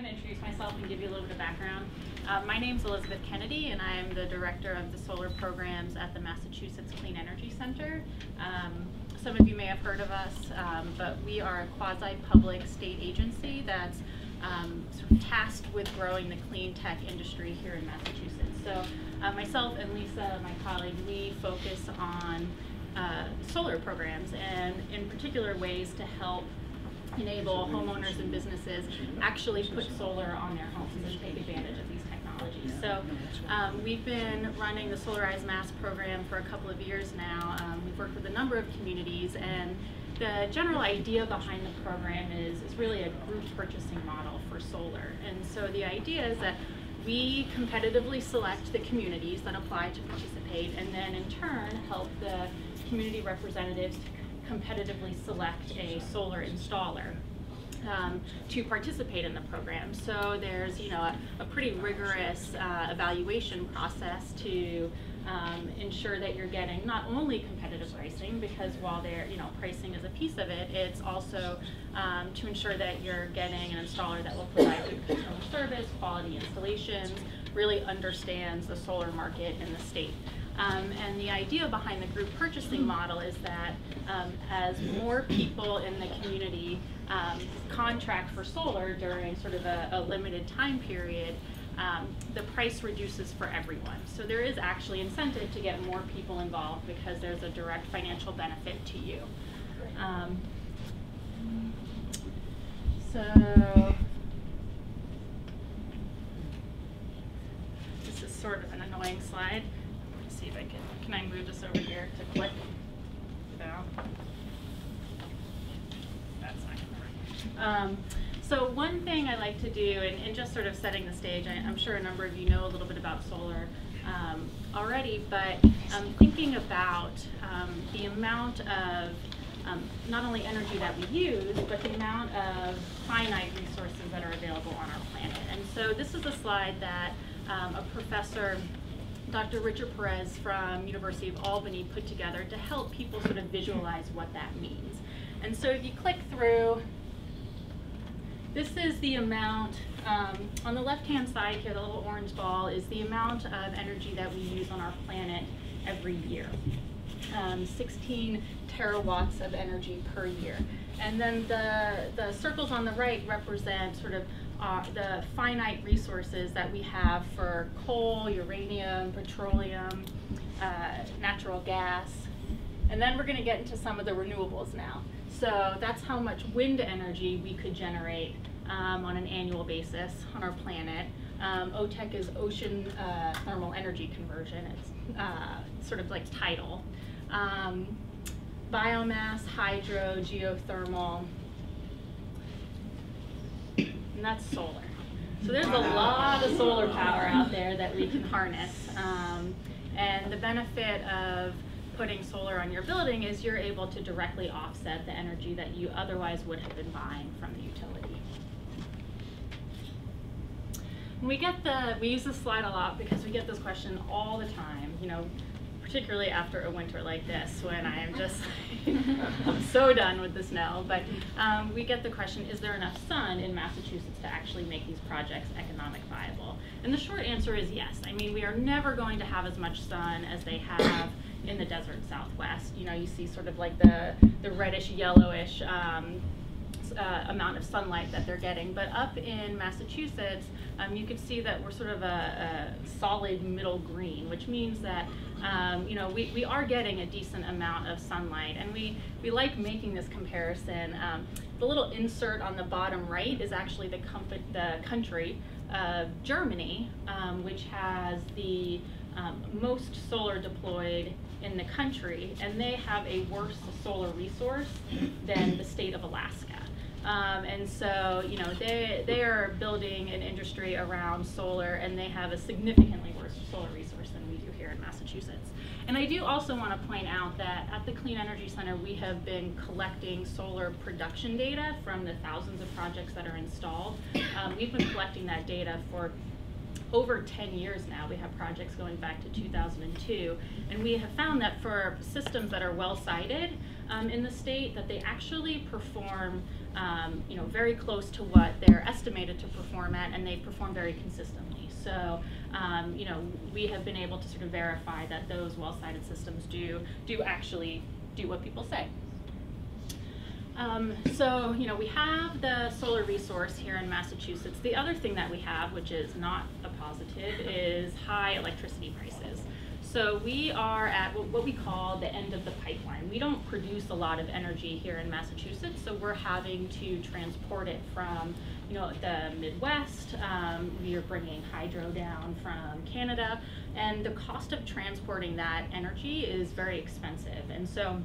going to introduce myself and give you a little bit of background. Uh, my name is Elizabeth Kennedy, and I am the director of the solar programs at the Massachusetts Clean Energy Center. Um, some of you may have heard of us, um, but we are a quasi-public state agency that's um, sort of tasked with growing the clean tech industry here in Massachusetts. So uh, myself and Lisa, my colleague, we focus on uh, solar programs and in particular ways to help enable homeowners and businesses actually put solar on their homes and take advantage of these technologies. So um, we've been running the Solarize Mass program for a couple of years now. Um, we've worked with a number of communities and the general idea behind the program is, is really a group purchasing model for solar. And so the idea is that we competitively select the communities that apply to participate and then in turn help the community representatives to competitively select a solar installer um, to participate in the program. So there's, you know, a, a pretty rigorous uh, evaluation process to um, ensure that you're getting not only competitive pricing, because while they're, you know, pricing is a piece of it, it's also um, to ensure that you're getting an installer that will provide good customer service, quality installations, really understands the solar market in the state. Um, and the idea behind the group purchasing model is that um, as more people in the community um, contract for solar during sort of a, a limited time period, um, the price reduces for everyone. So there is actually incentive to get more people involved because there's a direct financial benefit to you. Um, so this is sort of an annoying slide. Let me see if I can, I move this over here to click? No. That's not gonna work. Um, so one thing I like to do, and, and just sort of setting the stage, I, am sure a number of you know a little bit about solar um, already, but um, thinking about um, the amount of um, not only energy that we use, but the amount of finite resources that are available on our planet. And so this is a slide that um, a professor, Dr. Richard Perez from University of Albany put together to help people sort of visualize what that means. And so if you click through, this is the amount, um, on the left-hand side here, the little orange ball, is the amount of energy that we use on our planet every year. Um, 16 terawatts of energy per year. And then the, the circles on the right represent sort of uh, the finite resources that we have for coal, uranium, petroleum, uh, natural gas. And then we're going to get into some of the renewables now. So that's how much wind energy we could generate um, on an annual basis on our planet. Um, OTEC is Ocean uh, Thermal Energy Conversion. It's uh, sort of like tidal. Um, biomass, hydro, geothermal, and that's solar. So there's a lot of solar power out there that we can harness. Um, and the benefit of putting solar on your building is you're able to directly offset the energy that you otherwise would have been buying from the utility. we get the, we use this slide a lot because we get this question all the time, you know, particularly after a winter like this when I am just I'm so done with the snow. But um, we get the question, is there enough sun in Massachusetts to actually make these projects economic viable? And the short answer is yes. I mean, we are never going to have as much sun as they have in the desert southwest. You know, you see sort of like the, the reddish yellowish um, uh, amount of sunlight that they're getting. But up in Massachusetts, um, you can see that we're sort of a, a solid middle green, which means that um, you know we, we are getting a decent amount of sunlight. And we, we like making this comparison. Um, the little insert on the bottom right is actually the, the country of Germany, um, which has the um, most solar deployed in the country, and they have a worse solar resource than the state of Alaska. Um, and so, you know, they, they are building an industry around solar and they have a significantly worse solar resource than we do here in Massachusetts. And I do also want to point out that at the Clean Energy Center, we have been collecting solar production data from the thousands of projects that are installed. Um, we've been collecting that data for over 10 years now. We have projects going back to 2002, and we have found that for systems that are well sited um, in the state, that they actually perform, um, you know, very close to what they're estimated to perform at, and they perform very consistently. So, um, you know, we have been able to sort of verify that those well-sited systems do do actually do what people say. Um, so, you know, we have the solar resource here in Massachusetts. The other thing that we have, which is not a positive, is high electricity prices. So we are at what we call the end of the pipeline. We don't produce a lot of energy here in Massachusetts, so we're having to transport it from, you know, the Midwest. Um, we are bringing hydro down from Canada, and the cost of transporting that energy is very expensive. And so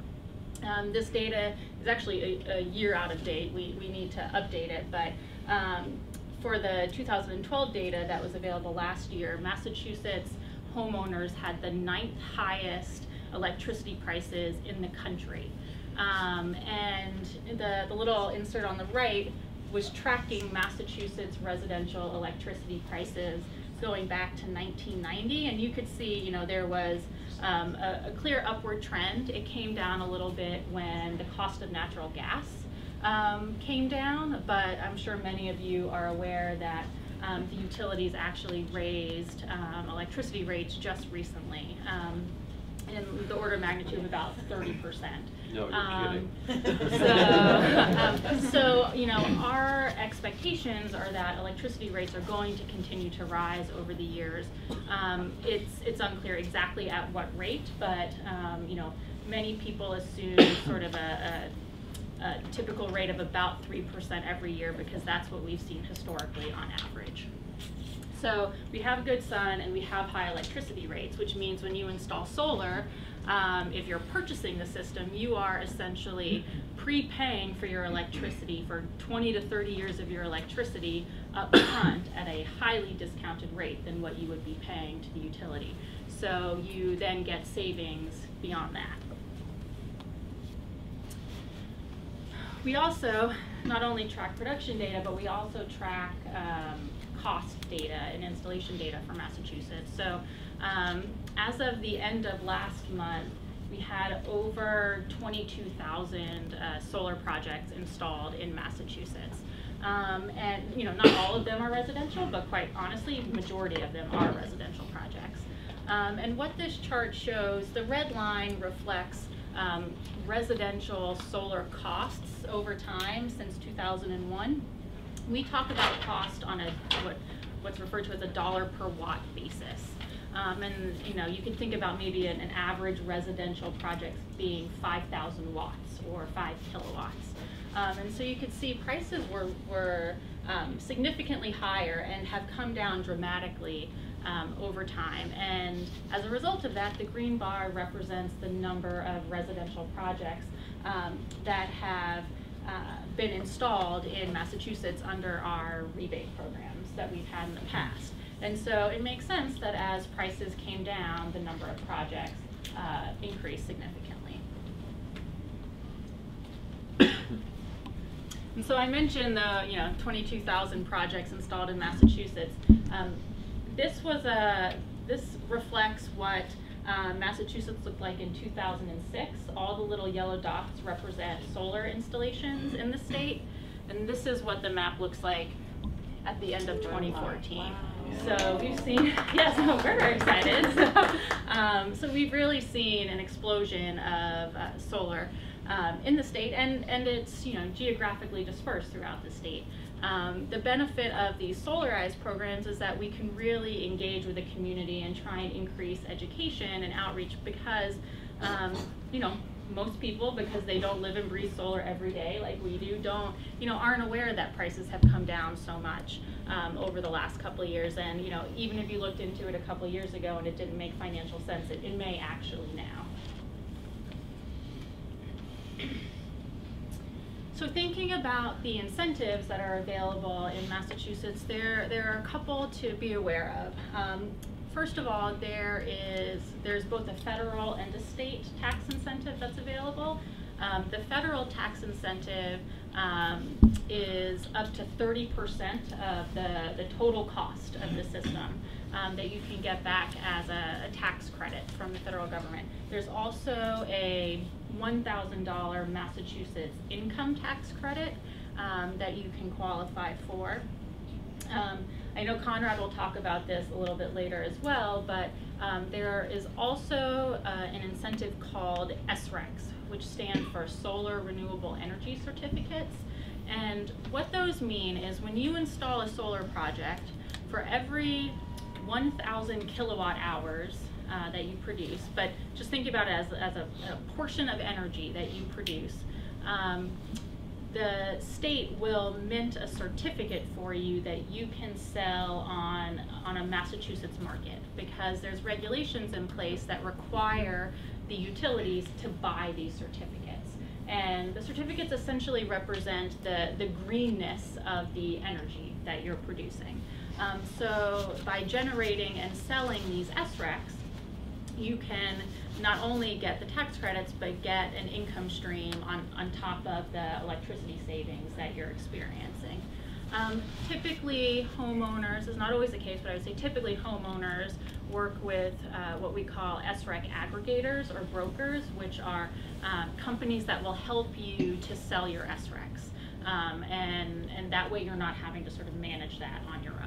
um, this data is actually a, a, year out of date. We, we need to update it, but um, for the 2012 data that was available last year, Massachusetts homeowners had the ninth highest electricity prices in the country. Um, and the, the little insert on the right was tracking Massachusetts residential electricity prices going back to 1990, and you could see, you know, there was um, a, a, clear upward trend. It came down a little bit when the cost of natural gas um, came down, but I'm sure many of you are aware that um, the utilities actually raised um, electricity rates just recently um, in the order of magnitude of about 30 percent. No, you're um, kidding. so, um, so, you know, our expectations are that electricity rates are going to continue to rise over the years. Um, it's it's unclear exactly at what rate, but um, you know, many people assume sort of a, a, a typical rate of about three percent every year because that's what we've seen historically on average. So we have good sun and we have high electricity rates, which means when you install solar, um, if you're purchasing the system, you are essentially prepaying for your electricity for 20 to 30 years of your electricity up front at a highly discounted rate than what you would be paying to the utility. So you then get savings beyond that. We also not only track production data, but we also track um, cost data and installation data for Massachusetts. So um, as of the end of last month, we had over 22,000 uh, solar projects installed in Massachusetts. Um, and you know, not all of them are residential, but quite honestly, majority of them are residential projects. Um, and what this chart shows, the red line reflects um, residential solar costs over time since 2001. We talk about cost on a what, what's referred to as a dollar per watt basis. Um, and you know, you can think about maybe an, an average residential project being 5,000 watts or 5 kilowatts. Um, and so you could see prices were, were um, significantly higher and have come down dramatically um, over time. And as a result of that, the green bar represents the number of residential projects um, that have uh, been installed in Massachusetts under our rebate programs that we've had in the past. And so it makes sense that as prices came down, the number of projects uh, increased significantly. and so I mentioned the you know 22,000 projects installed in Massachusetts. Um, this was a this reflects what uh, Massachusetts looked like in 2006. All the little yellow dots represent solar installations in the state, and this is what the map looks like at the end of 2014. Wow. So we've seen, yes, no, we're very excited. So, um, so we've really seen an explosion of uh, solar um, in the state, and, and it's you know geographically dispersed throughout the state. Um, the benefit of these solarized programs is that we can really engage with the community and try and increase education and outreach because, um, you know, most people, because they don't live and breathe solar every day like we do, don't, you know, aren't aware that prices have come down so much um, over the last couple of years. And, you know, even if you looked into it a couple of years ago and it didn't make financial sense, it, it may actually now. So thinking about the incentives that are available in Massachusetts, there, there are a couple to be aware of. Um, first of all, there is there's both a federal and a state tax incentive that's available. Um, the federal tax incentive um, is up to 30% of the, the total cost of the system um, that you can get back as a, a, tax credit from the federal government. There's also a $1,000 Massachusetts income tax credit um, that you can qualify for. Um, I know Conrad will talk about this a little bit later as well, but um, there is also uh, an incentive called SRECs, which stand for Solar Renewable Energy Certificates. And what those mean is when you install a solar project, for every 1,000 kilowatt hours uh, that you produce, but just think about it as, as a, a portion of energy that you produce, um, the state will mint a certificate for you that you can sell on, on a Massachusetts market because there's regulations in place that require the utilities to buy these certificates. And the certificates essentially represent the, the greenness of the energy that you're producing. Um, so by generating and selling these SRECs, you can not only get the tax credits, but get an income stream on, on top of the electricity savings that you're experiencing. Um, typically, homeowners, is not always the case, but I would say typically homeowners work with uh, what we call SREC aggregators or brokers, which are uh, companies that will help you to sell your SRECs. Um, and, and that way you're not having to sort of manage that on your own.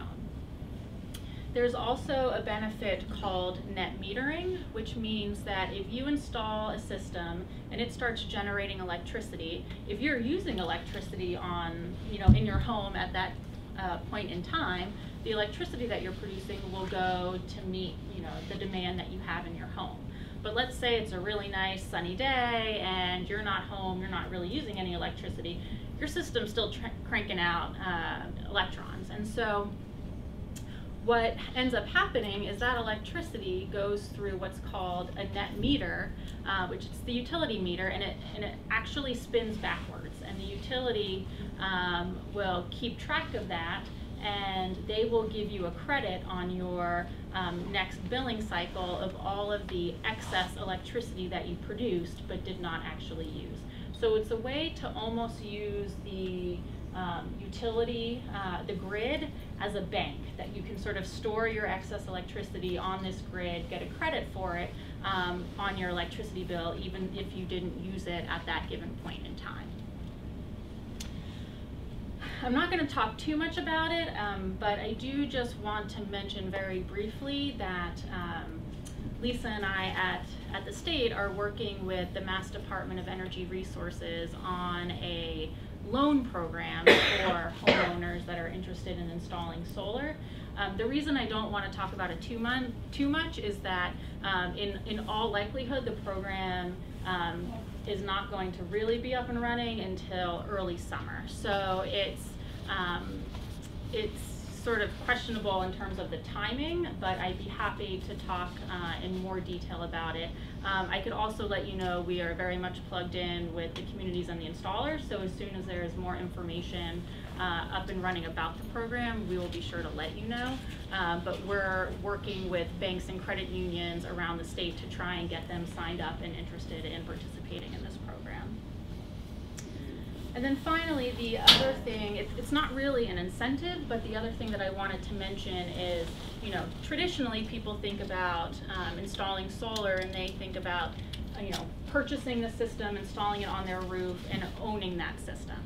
There's also a benefit called net metering, which means that if you install a system and it starts generating electricity, if you're using electricity on, you know, in your home at that uh, point in time, the electricity that you're producing will go to meet, you know, the demand that you have in your home. But let's say it's a really nice sunny day and you're not home, you're not really using any electricity, your system's still cranking out uh, electrons. And so what ends up happening is that electricity goes through what's called a net meter, uh, which is the utility meter, and it, and it actually spins backwards. And the utility um, will keep track of that, and they will give you a credit on your um, next billing cycle of all of the excess electricity that you produced but did not actually use. So it's a way to almost use the um, utility, uh, the grid, as a bank that you can sort of store your excess electricity on this grid, get a credit for it um, on your electricity bill, even if you didn't use it at that given point in time. I'm not going to talk too much about it, um, but I do just want to mention very briefly that um, Lisa and I at, at the state are working with the Mass Department of Energy Resources on a loan program for homeowners that are interested in installing solar. Um, the reason I don't want to talk about it too, mon- too much is that um, in, in all likelihood the program um, is not going to really be up and running until early summer. So it's, um, it's sort of questionable in terms of the timing, but I'd be happy to talk uh, in more detail about it. Um, I could also let you know we are very much plugged in with the communities and the installers, so as soon as there is more information uh, up and running about the program, we will be sure to let you know. Um, but we're working with banks and credit unions around the state to try and get them signed up and interested in participating in this. And then finally, the other thing, it, it's not really an incentive, but the other thing that I wanted to mention is, you know, traditionally people think about um, installing solar and they think about, uh, you know, purchasing the system, installing it on their roof, and owning that system.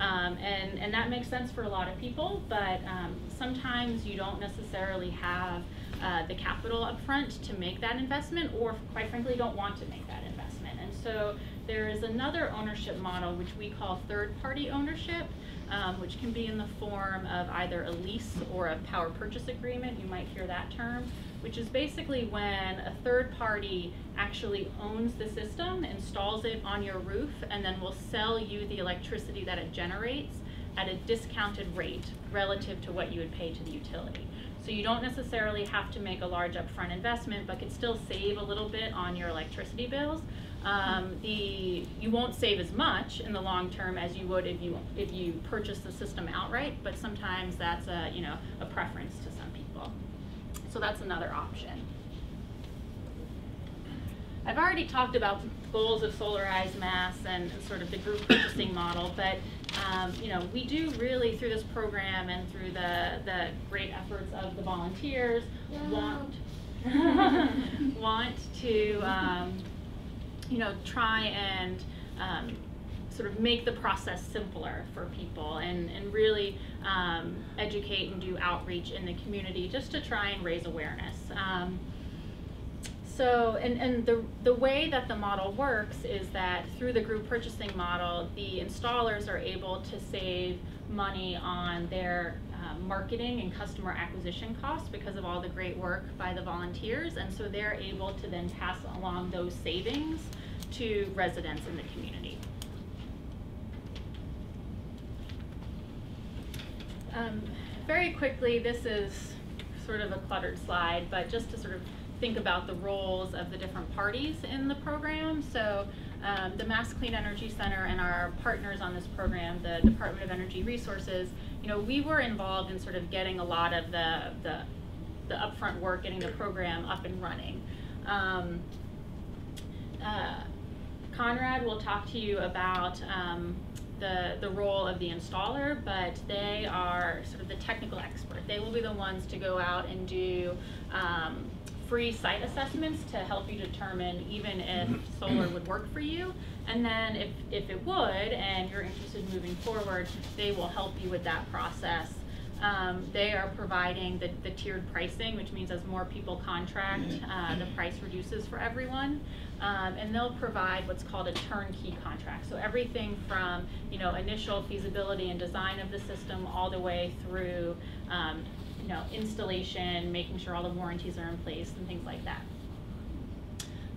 Um, and, and that makes sense for a lot of people, but um, sometimes you don't necessarily have uh, the capital up front to make that investment, or quite frankly, don't want to make that investment. And so there is another ownership model which we call third-party ownership, um, which can be in the form of either a lease or a power purchase agreement. You might hear that term, which is basically when a third party actually owns the system, installs it on your roof, and then will sell you the electricity that it generates at a discounted rate relative to what you would pay to the utility. So you don't necessarily have to make a large upfront investment, but could still save a little bit on your electricity bills um, the you won't save as much in the long term as you would if you if you purchase the system outright. But sometimes that's a you know a preference to some people. So that's another option. I've already talked about goals of Solarize Mass and, and sort of the group purchasing model, but um, you know, we do really through this program and through the, the great efforts of the volunteers want want to um, you know try and um, sort of make the process simpler for people and, and really um, educate and do outreach in the community just to try and raise awareness. Um, so, and, and the, the way that the model works is that through the group purchasing model, the installers are able to save money on their uh, marketing and customer acquisition costs because of all the great work by the volunteers. And so they're able to then pass along those savings to residents in the community. Um, very quickly, this is sort of a cluttered slide, but just to sort of think about the roles of the different parties in the program. So um, the Mass Clean Energy Center and our partners on this program, the Department of Energy Resources, you know, we were involved in sort of getting a lot of the, the, the upfront work, getting the program up and running. Um, uh, Conrad will talk to you about um, the, the role of the installer, but they are sort of the technical expert. They will be the ones to go out and do um, free site assessments to help you determine even if mm-hmm. solar would work for you. And then if, if it would and you're interested in moving forward, they will help you with that process. Um, they are providing the, the tiered pricing, which means as more people contract, uh, the price reduces for everyone. Um, and they'll provide what's called a turnkey contract. So everything from you know initial feasibility and design of the system all the way through um, you know installation, making sure all the warranties are in place and things like that.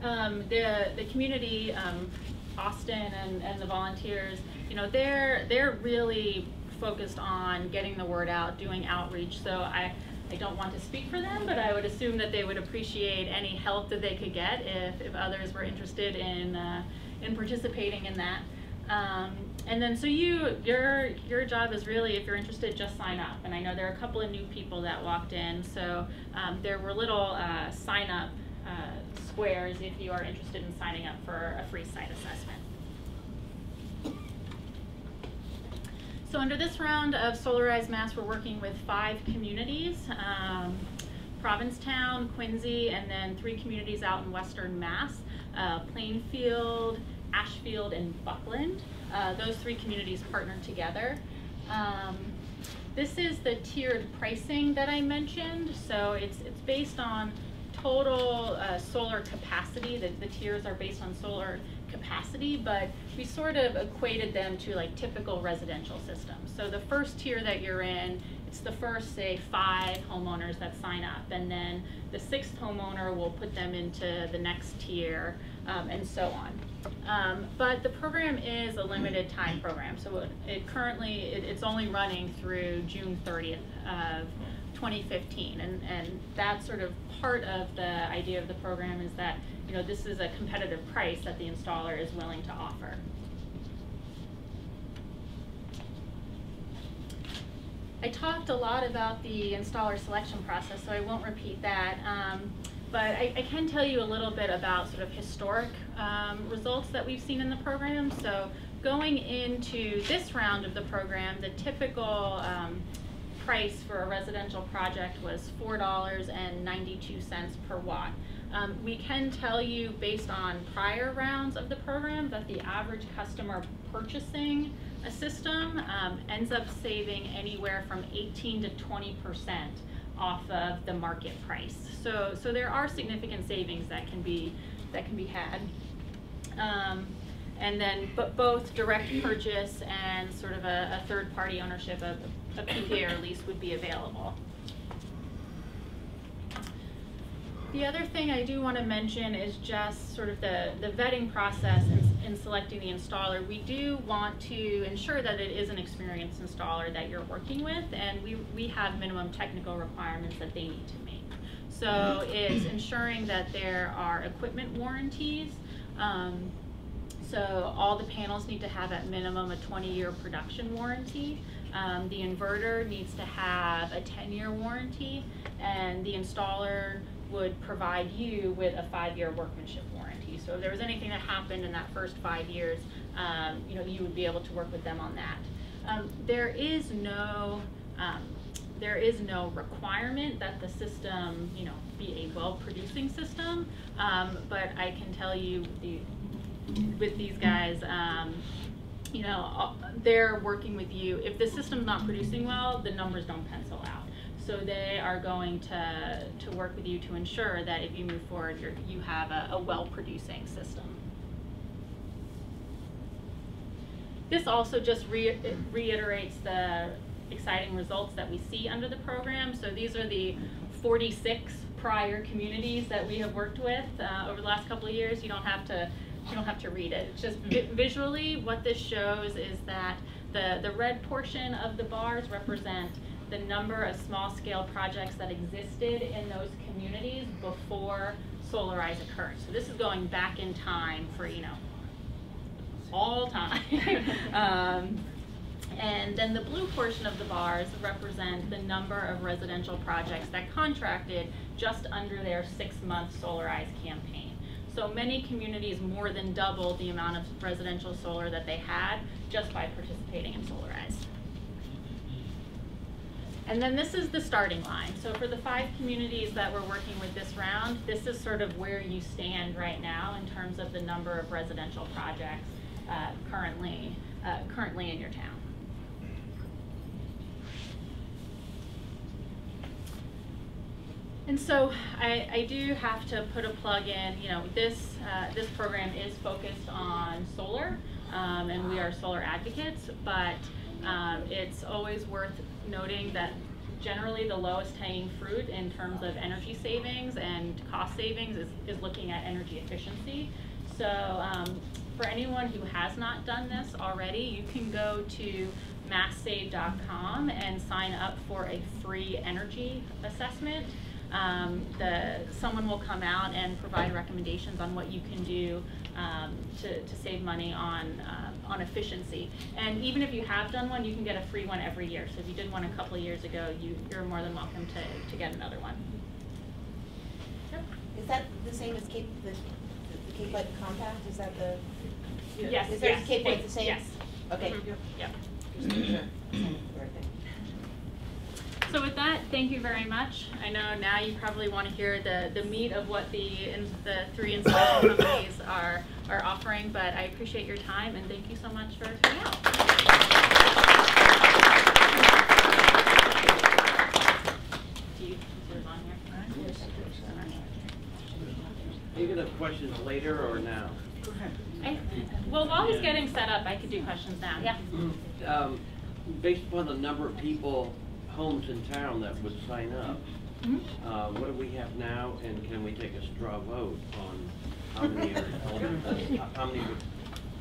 Um, the the community, um, Austin and, and the volunteers, you know they're they're really focused on getting the word out, doing outreach. So I I don't want to speak for them, but I would assume that they would appreciate any help that they could get if, if others were interested in, uh, in participating in that. Um, and then so you, your, your job is really, if you're interested, just sign up. And I know there are a couple of new people that walked in, so um, there were little uh, sign up uh, squares if you are interested in signing up for a free site assessment. So under this round of Solarize Mass, we're working with five communities, um, Provincetown, Quincy, and then three communities out in Western Mass, uh, Plainfield, Ashfield, and Buckland. Uh, those three communities partnered together. Um, this is the tiered pricing that I mentioned. So it's, it's based on total uh, solar capacity. The, the tiers are based on solar capacity, but we sort of equated them to like typical residential systems. So the first tier that you're in, it's the first, say, five homeowners that sign up, and then the sixth homeowner will put them into the next tier, um, and so on. Um, but the program is a limited time program, so it, it currently, it, it's only running through June 30th of 2015, and, and that's sort of part of the idea of the program is that you know, this is a competitive price that the installer is willing to offer. I talked a lot about the installer selection process, so I won't repeat that. Um, but I, I, can tell you a little bit about sort of historic um, results that we've seen in the program. So going into this round of the program, the typical um, price for a residential project was $4.92 per watt. Um, we can tell you based on prior rounds of the program that the average customer purchasing a system um, ends up saving anywhere from 18 to 20 percent off of the market price. So, so there are significant savings that can be that can be had. Um, and then, but both direct purchase and sort of a, a third-party ownership of a PPA or lease would be available. The other thing I do want to mention is just sort of the, the vetting process in, in selecting the installer. We do want to ensure that it is an experienced installer that you're working with, and we, we have minimum technical requirements that they need to meet. So it's ensuring that there are equipment warranties. Um, so all the panels need to have at minimum a 20-year production warranty. Um, the inverter needs to have a 10-year warranty, and the installer would provide you with a five-year workmanship warranty. So if there was anything that happened in that first five years, um, you know, you would be able to work with them on that. Um, there is no, um, there is no requirement that the system, you know, be a well-producing system. Um, but I can tell you the, with these guys, um, you know, uh, they're working with you. If the system's not producing well, the numbers don't pencil out. So they are going to, to work with you to ensure that if you move forward, you're, you have a, a well-producing system. This also just re reiterates the exciting results that we see under the program. So these are the 46 prior communities that we have worked with uh, over the last couple of years. You don't have to you don't have to read it. It's just vi visually what this shows is that the, the red portion of the bars represent the number of small scale projects that existed in those communities before Solarize occurred. So this is going back in time for, you know, all time. um, and then the blue portion of the bars represent the number of residential projects that contracted just under their six-month Solarize campaign. So many communities more than doubled the amount of residential solar that they had just by participating in Solarize. And then this is the starting line. So for the five communities that we're working with this round, this is sort of where you stand right now in terms of the number of residential projects uh, currently, uh, currently in your town. And so I, I do have to put a plug in, you know, this, uh, this program is focused on solar, um, and we are solar advocates, but um, it's always worth noting that generally the lowest hanging fruit in terms of energy savings and cost savings is, is looking at energy efficiency. So um, for anyone who has not done this already, you can go to masssave.com and sign up for a free energy assessment. Um, the, someone will come out and provide recommendations on what you can do um, to, to save money on, uh, on efficiency. And even if you have done one, you can get a free one every year. So if you did one a couple of years ago, you, you're more than welcome to, to get another one. Yep. Is that the same as Cape, the, the Cape Light Compact? Is that the? Yes, Is there yes, Cape Light the same? yes. Okay. Mm-hmm. Yep. Just making sure. Right there. So with that, thank you very much. I know now you probably want to hear the, the meat of what the, in, the three installation companies are, are offering, but I appreciate your time and thank you so much for coming out. Do you, is on here? Are you gonna have questions later or now? I, well, while he's getting set up, I could do questions now, yeah? Um, based upon the number of people, homes in town that would sign up, Mhm. uh, what do we have now, and can we take a straw vote on how many are eligible, how many would,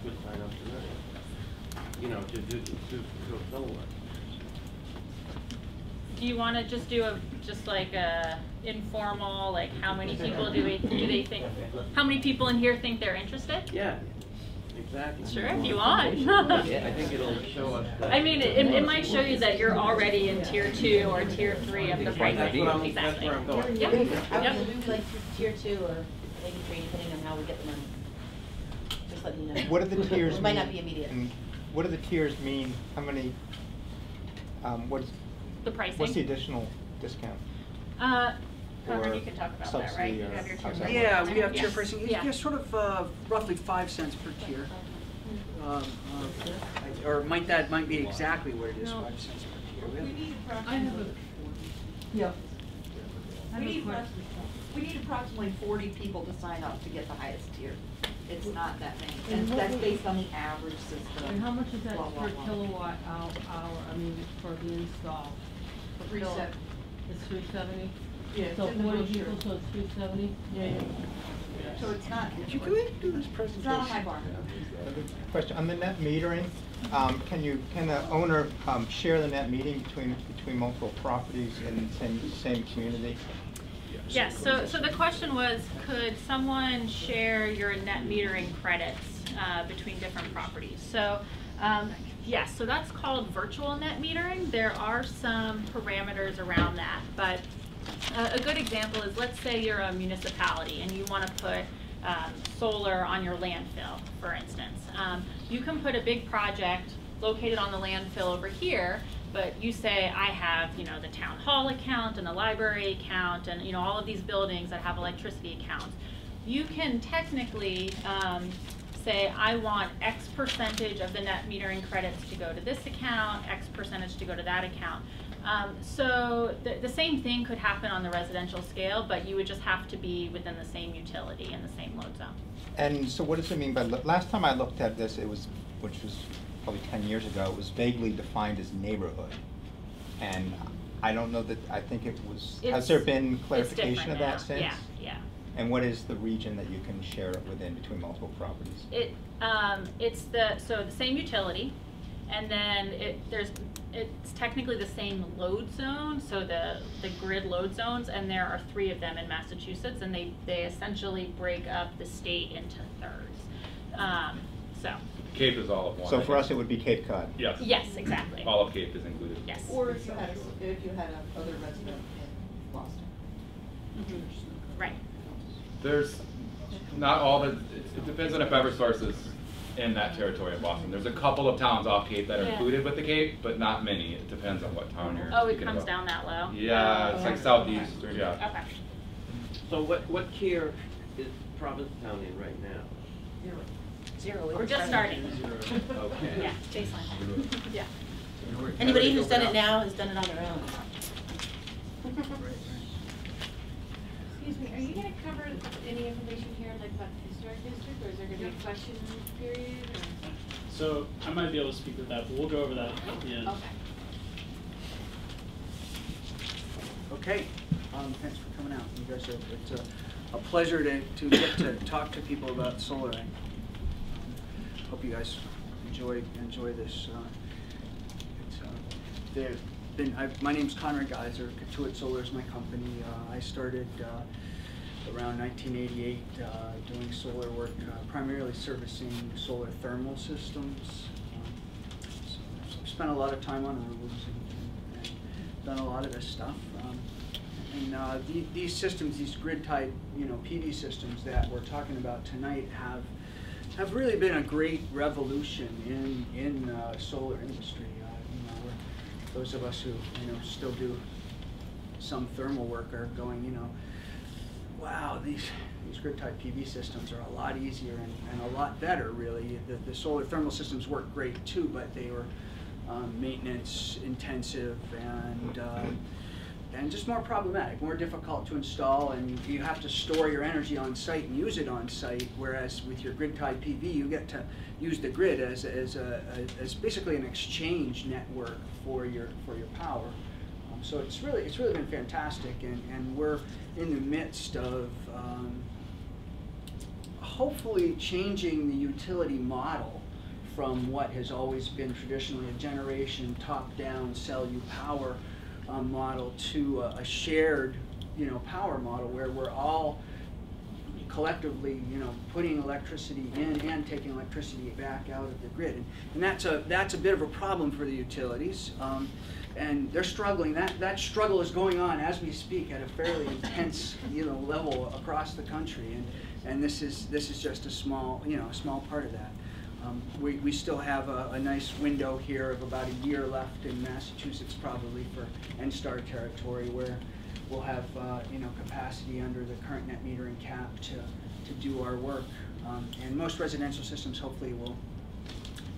would sign up tonight? You know, to do, to, to go solar. Do you want to just do a, just like a informal, like how many people do we, do they think, how many people in here think they're interested? Yeah, exactly. Sure, if you want. I think it'll show us that. I mean, it, it might show you that you're already in tier two or tier three of the That's pricing. what I'm, that's Exactly. where I'm going. Yep, I yep. would move like tier two or maybe three, depending on how we get the money. Just letting you know. What do the tiers mean? It might not be immediate. And What do the tiers mean? How many, um, what's, The pricing. what's the additional discount? Uh, Cameron, or you can talk about that, right? subsidy You or have your tier pricing. Yeah, we have Yes. tier pricing, Yeah. yeah, sort of uh, roughly five cents per tier. Um, uh, Or might that, might be exactly what it is, No. five cents per tier. We We need have- I have a, yeah. I We have a need, question. we need approximately forty people to sign up to get the highest tier. It's not that many, And and what that's would- based on the average system. And how much is that blah, blah, per blah. kilowatt hour, hour, I mean, for the install? Three So, seven- It's three seventy? Yeah, it's So in the forty brochure. people, so it's three seventy? Yeah, So it's not, Did you go ahead and do this it's presentation? not a high bar. Question, on the net metering, um, can you, can the owner, um, share the net metering between, between multiple properties in the same, same community? Yes, so, so the question was, could someone share your net metering credits uh, between different properties? So, um, yes, so that's called virtual net metering. There are some parameters around that, but uh, a good example is, let's say you're a municipality and you want to put um, solar on your landfill, for instance. Um, you can put a big project located on the landfill over here, but you say, I have, you know, the town hall account and the library account and, you know, all of these buildings that have electricity accounts. You can technically, um, say, I want X percentage of the net metering credits to go to this account, X percentage to go to that account. Um, so the, the same thing could happen on the residential scale, but you would just have to be within the same utility and the same load zone. And so what does it mean by, last time I looked at this, it was, which was probably ten years ago, it was vaguely defined as neighborhood. And I don't know that, I think it was, has there been clarification of that now. since? Yeah, yeah. And what is the region that you can share it within between multiple properties? It, um, it's the, so the same utility, and then it, there's, it's technically the same load zone, so the, the grid load zones, and there are three of them in Massachusetts, and they, they essentially break up the state into thirds. Um, so, Cape is all of one. So for us, it would be Cape Cod. Yes. yes, exactly. All of Cape is included. Yes. Or if you had, a- if you had a other resident in Boston. Mhm. Right. There's not all the, it it depends on if Eversource is in that territory in Boston. There's a couple of towns off Cape that are Yeah. included with the Cape, but not many. It depends on what town you're Oh, it comes about. down that low? Yeah, it's like Okay. southeast, or yeah. Okay. So what, what tier is Provincetown in right now? Zero. Zero. We're just starting. Okay. Yeah, baseline. Yeah. Anybody who's done it now has done it on their own. Excuse me, are you gonna cover any information here, like about the historic district, or is there gonna be a question period, or? So I might be able to speak with that, but we'll go over that at the end. Okay. Okay, um, thanks for coming out. You guys are, it's a, a pleasure to, to get to talk to people about solar. I um, hope you guys enjoy, enjoy this. uh, It's, uh, there been, I, my name's Conrad Geiser, Cotuit Solar is my company. Uh, I started, uh, around nineteen eighty-eight, uh, doing solar work, uh, primarily servicing solar thermal systems. Um, so I've Spent a lot of time on roofs and, and done a lot of this stuff. Um, And uh, the- these systems, these grid type, you know, PV systems that we're talking about tonight have, have really been a great revolution in, in uh, solar industry. Uh, You know, those of us who, you know, still do some thermal work are going, you know, wow, these, these grid-tied PV systems are a lot easier and, and a lot better, really. The, the solar thermal systems work great too, but they were um, maintenance intensive and, um, and just more problematic, more difficult to install, and you have to store your energy on site and use it on site, whereas with your grid-tied PV, you get to use the grid as, as, a, as basically an exchange network for your, for your power. So it's really, it's really been fantastic, and, and we're in the midst of um, hopefully changing the utility model from what has always been traditionally a generation top-down sell you power um, model to a, a shared, you know, power model where we're all collectively, you know, putting electricity in and taking electricity back out of the grid. And, and that's a that's a bit of a problem for the utilities. Um, and they're struggling. That that struggle is going on as we speak at a fairly intense, you know, level across the country. And and this is this is just a small, you know, a small part of that. Um, we, we still have a, a nice window here of about a year left in Massachusetts probably for NSTAR territory where we'll have, uh, you know, capacity under the current net metering cap to, to do our work. Um, and most residential systems hopefully will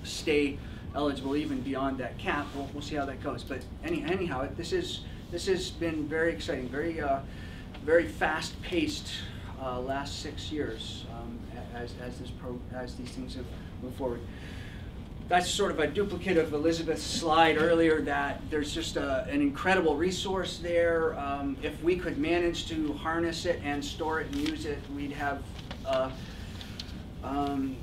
stay eligible even beyond that cap. We'll, we'll see how that goes. But any, anyhow, this is, this has been very exciting, very, uh, very fast-paced uh, last six years um, as, as this pro, as these things have moved forward. That's sort of a duplicate of Elizabeth's slide earlier that there's just a, an incredible resource there. Um, if we could manage to harness it and store it and use it, we'd have uh, um,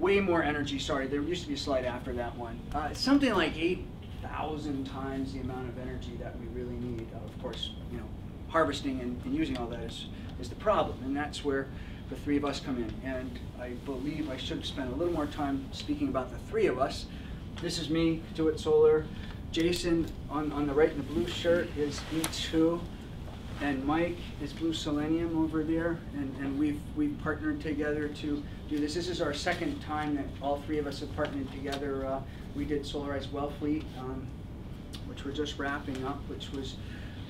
way more energy. Sorry, there used to be a slide after that one. Uh, something like 8,000 times the amount of energy that we really need. Uh, of course, you know, harvesting and, and using all that is, is the problem, and that's where the three of us come in. And I believe I should spend a little more time speaking about the three of us. This is me, Cotuit Solar. Jason on, on the right in the blue shirt is E2. And Mike is Blue Selenium over there, and, and we've, we've partnered together to do this. This is our second time that all three of us have partnered together. Uh, we did Solarize Wellfleet, um, which we're just wrapping up, which was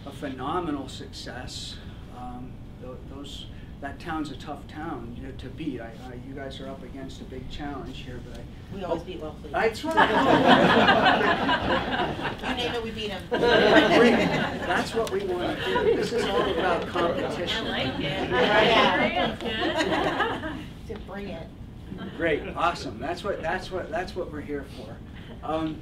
a phenomenal success. Um, tho- those, that town's a tough town you know, to beat. I, I, you guys are up against a big challenge here, but I. We always beat Wellfleet. That's right. You name it, we beat 'em. That's what we want to do. This is all about competition. I like it. Yeah. Very good. To bring it. Great, awesome. That's what, that's what, that's what we're here for. Um,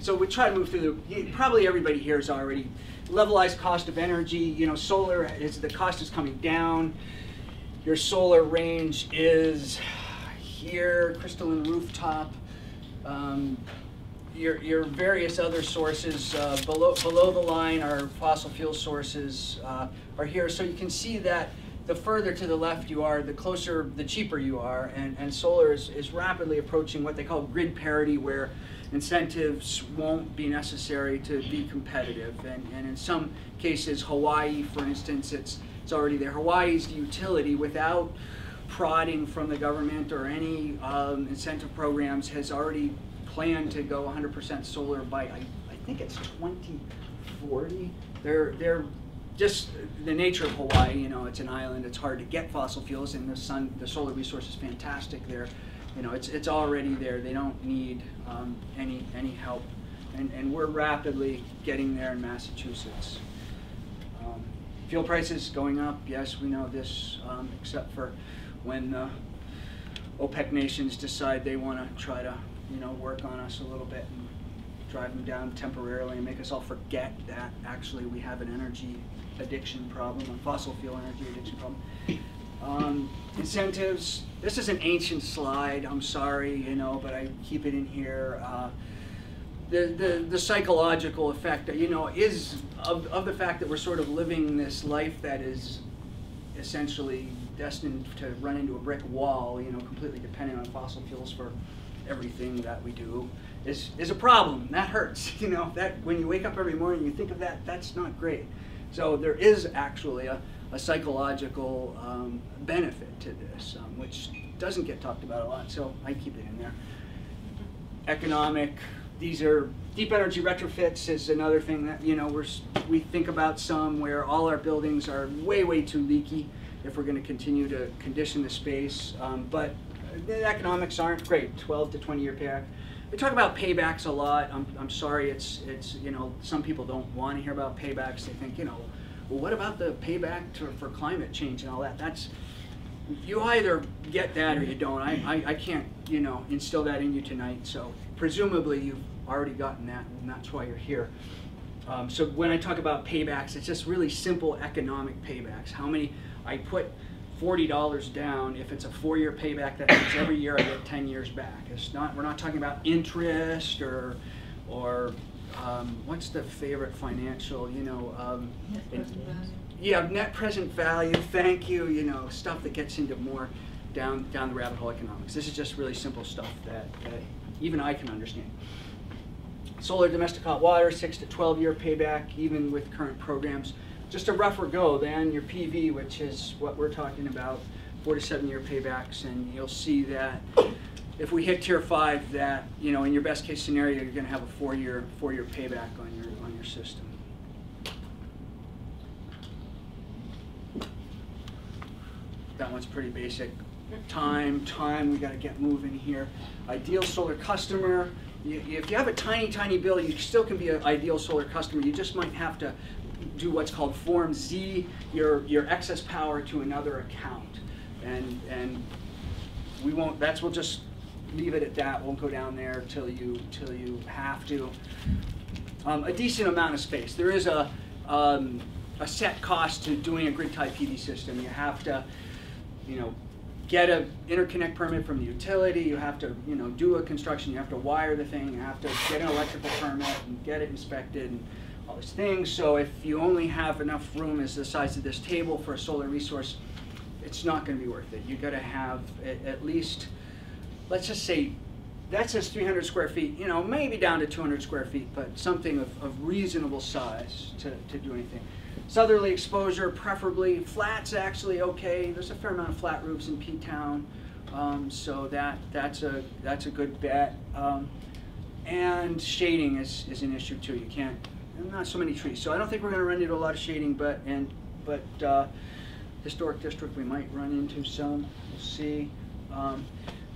so we try to move through the, probably everybody here is already levelized cost of energy, you know, solar is, the cost is coming down. Your solar range is here, crystalline rooftop. Um, your, your various other sources uh, below, below the line are fossil fuel sources uh, are here. So you can see that the further to the left you are, the closer, the cheaper you are. And, and solar is, is rapidly approaching what they call grid parity, where incentives won't be necessary to be competitive. And, and in some cases, Hawaii, for instance, it's, it's already there. Hawaii's utility without prodding from the government or any um, incentive programs has already planned to go 100% solar by, I, I think it's 2040. They're, they're just the nature of Hawaii, you know, it's an island, it's hard to get fossil fuels, and the sun, the solar resource is fantastic there. You know, it's, it's already there. They don't need um, any, any help. And, and we're rapidly getting there in Massachusetts. Fuel prices going up, yes, we know this, um, except for when the OPEC nations decide they want to try to, you know, work on us a little bit and drive them down temporarily and make us all forget that actually we have an energy addiction problem, a fossil fuel energy addiction problem. Um, incentives, this is an ancient slide, I'm sorry, you know, but I keep it in here. Uh, the, the, psychological effect, you know, is of, of the fact that we're sort of living this life that is essentially destined to run into a brick wall, you know, completely dependent on fossil fuels for everything that we do, is, is a problem. That hurts, you know, that when you wake up every morning, you think of that, that's not great. So there is actually a, a psychological um, benefit to this, um, which doesn't get talked about a lot, so I keep it in there economic. These are deep energy retrofits is another thing that you know we're we think about some where all our buildings are way way too leaky if we're going to continue to condition the space. Um, but the economics aren't great. 12 to 20 year payback. We talk about paybacks a lot. I'm, I'm sorry, it's it's you know some people don't want to hear about paybacks. They think you know, well, what about the payback to, for climate change and all that? That's you either get that or you don't. I, I, I can't, you know, instill that in you tonight. So presumably you've already gotten that, and that's why you're here. Um, so when I talk about paybacks, it's just really simple economic paybacks. How many I put forty dollars down. If it's a four-year payback, that means every year I get ten years back. It's not. We're not talking about interest or or um, what's the favorite financial, you know. Um, in- yeah, net present value, thank you, you know, stuff that gets into more down, down the rabbit hole economics. This is just really simple stuff that, that even I can understand. Solar domestic hot water, six to 12 year payback, even with current programs. Just a rougher go than your PV, which is what we're talking about, four to seven year paybacks, and you'll see that if we hit tier five, that, you know, in your best case scenario, you're gonna have a four year, four year payback on your, on your system. That one's pretty basic. Time, time, we gotta get moving here. Ideal solar customer, you, if you have a tiny, tiny bill, you still can be an ideal solar customer. You just might have to do what's called Form Z, your, your excess power to another account. And, and we won't, that's, we'll just leave it at that. Won't go down there till you, till you have to. Um, a decent amount of space. There is a, um, a set cost to doing a grid type PV system. You have to, you know, get a interconnect permit from the utility, you have to, you know, do a construction, you have to wire the thing, you have to get an electrical permit and get it inspected and all these things. So if you only have enough room as the size of this table for a solar resource, it's not gonna be worth it. You gotta have at, least, let's just say, that says three hundred square feet, you know, maybe down to two hundred square feet, but something of, of reasonable size to, to do anything. Southerly exposure, preferably. Flat's actually okay. There's a fair amount of flat roofs in P-Town, um, so that that's a that's a good bet. Um, and shading is, is an issue too. You can't, not so many trees. So I don't think we're going to run into a lot of shading, but and but uh, historic district we might run into some. We'll see. Um,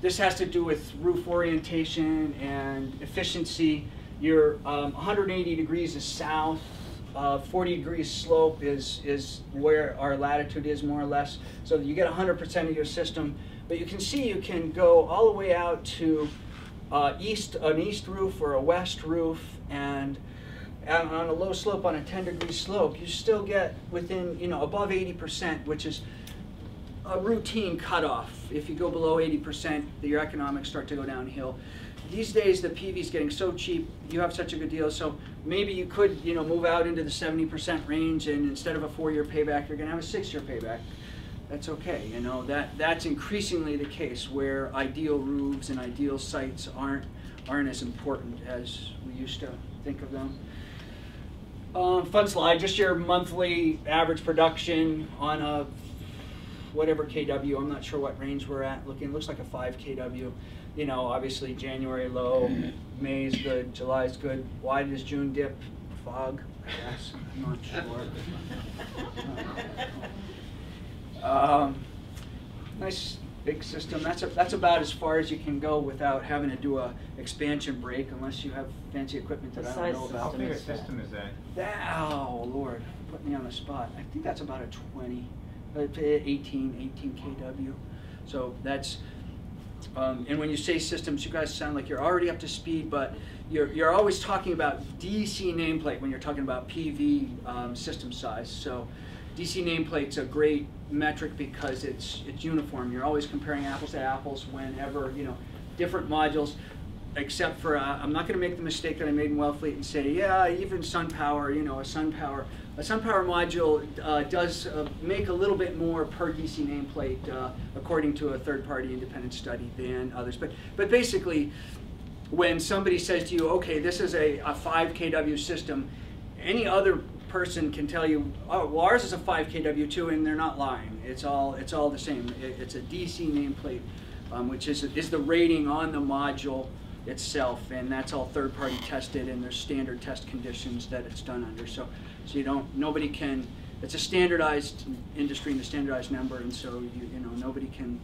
this has to do with roof orientation and efficiency. Your um, 180 degrees is south. Uh, 40 degrees slope is is where our latitude is more or less. So you get 100% of your system. But you can see you can go all the way out to uh, east an east roof or a west roof and on a low slope on a 10 degree slope you still get within you know above 80% which is a routine cutoff if you go below 80% your economics start to go downhill these days the PV is getting so cheap you have such a good deal so maybe you could you know move out into the 70% range and instead of a four year payback you're going to have a six year payback that's okay. You know that that's increasingly the case where ideal roofs and ideal sites aren't aren't as important as we used to think of them. Um, fun slide, just your monthly average production on a whatever KW. I'm not sure what range we're at. Looking, looks like a five KW. You know, obviously January low, May's good, July's good. Why does June dip? Fog, I guess. I'm not sure. Um, nice big system. That's a, that's about as far as you can go without having to do a expansion break, unless you have fancy equipment that What I don't know about. How big a system is that? That, oh Lord, put me on the spot. I think that's about a 20, uh, 18, 18 kW. So that's, um, and when you say systems, you guys sound like you're already up to speed, but you're, you're always talking about DC nameplate when you're talking about PV um, system size. So DC nameplate's a great metric because it's it's uniform. You're always comparing apples to apples whenever you know different modules. Except for uh, I'm not going to make the mistake that I made in Wellfleet and say, yeah, even SunPower, you know, a SunPower, a SunPower module uh, does uh, make a little bit more per DC nameplate uh, according to a third-party independent study than others. But but basically, when somebody says to you, okay, this is a, a 5 kW system, any other person can tell you, oh, well, ours is a 5 kW too, and they're not lying. It's all it's all the same. It, it's a DC nameplate, um, which is is the rating on the module itself, and that's all third-party tested, and there's standard test conditions that it's done under. So, so you don't nobody can. It's a standardized industry and a standardized number, and so you you know nobody can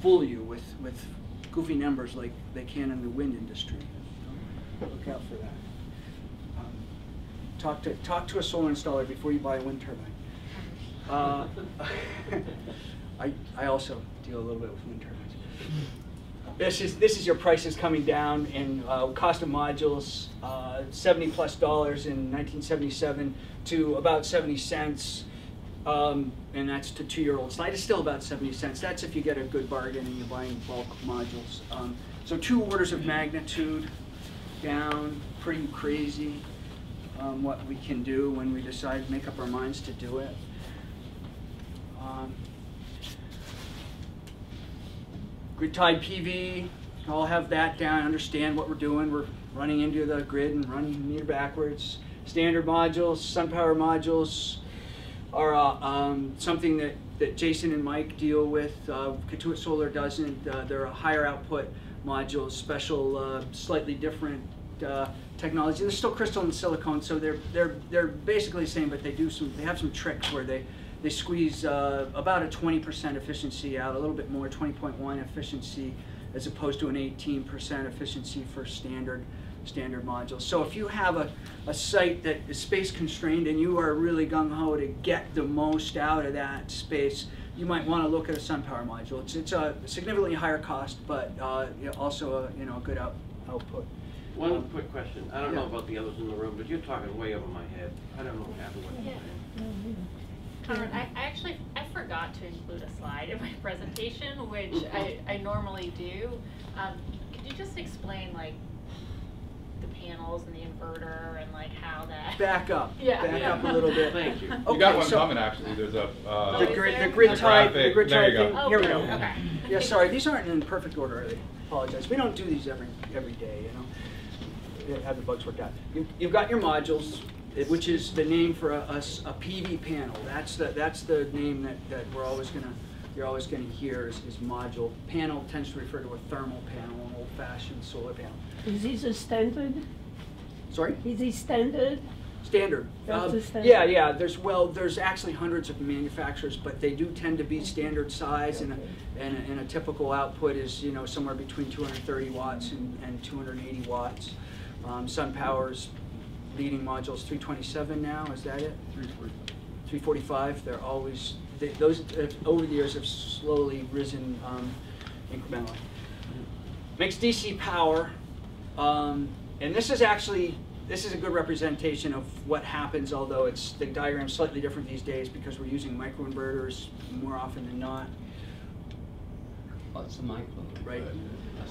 fool you with with goofy numbers like they can in the wind industry. Look out for that. Um, talk to talk to a solar installer before you buy a wind turbine. Uh, I I also deal a little bit with wind turbines. This is this is your prices coming down in uh, cost of modules, uh, seventy plus dollars in 1977 to about 70 cents. Um, and that's to two-year-old slide. It's still about 70 cents. That's if you get a good bargain and you're buying bulk modules. Um, so two orders of magnitude down, pretty crazy um, what we can do when we decide, to make up our minds to do it. Um, grid tied PV, I'll have that down, understand what we're doing. We're running into the grid and running meter backwards. Standard modules, SunPower modules are uh, um, something that, that Jason and Mike deal with. Uh, Cotuit Solar doesn't. Uh, they're a higher output module, special, uh, slightly different uh, technology. They're still crystal and silicone, so they're they're they're basically the same, but they do some. They have some tricks where they they squeeze uh, about a 20% efficiency out, a little bit more, 20.1 efficiency, as opposed to an 18% efficiency for standard standard modules. So if you have a, a site that is space constrained and you are really gung-ho to get the most out of that space, you might want to look at a SunPower module. It's, it's a significantly higher cost, but uh, also a, you know, a good out, output. One Um, quick question. I don't know about the others in the room, but you're talking way over my head. I don't know half of what you're saying. I, I actually, I forgot to include a slide in my presentation, which I, I normally do. Um, could you just explain like the panels and the inverter and like how that? Back up. Yeah. Back Yeah. up a little bit. Thank you. You got one so- coming, actually, there's a, uh. The is grid, there? the grid The type, the grid there you go. thing, Oh, here we go. okay. Yeah, sorry, these aren't in perfect order, I apologize. We don't do these every, every day, you know? Have the bugs worked out. You- You've got your modules, it- which is the name for a PV panel. That's the, that's the name that, that we're always gonna, you're always gonna hear is, is module. Panel tends to refer to a thermal panel, an old-fashioned solar panel. Is this a standard? Sorry? Is it standard? Standard. Um, standard. Yeah, yeah, there's, well, there's actually hundreds of manufacturers, but they do tend to be standard size and a, and a, and a typical output is, you know, somewhere between two hundred and thirty watts and, and two hundred and eighty watts. Um, SunPower's leading module's three twenty-seven now, is that it? Three forty-five, they're always, they, those, uh, over the years have slowly risen, um, incrementally. Makes DC power, um, and this is actually, this is a good representation of what happens, although it's, the diagram's slightly different these days because we're using microinverters more often than not. What's the micro? Right.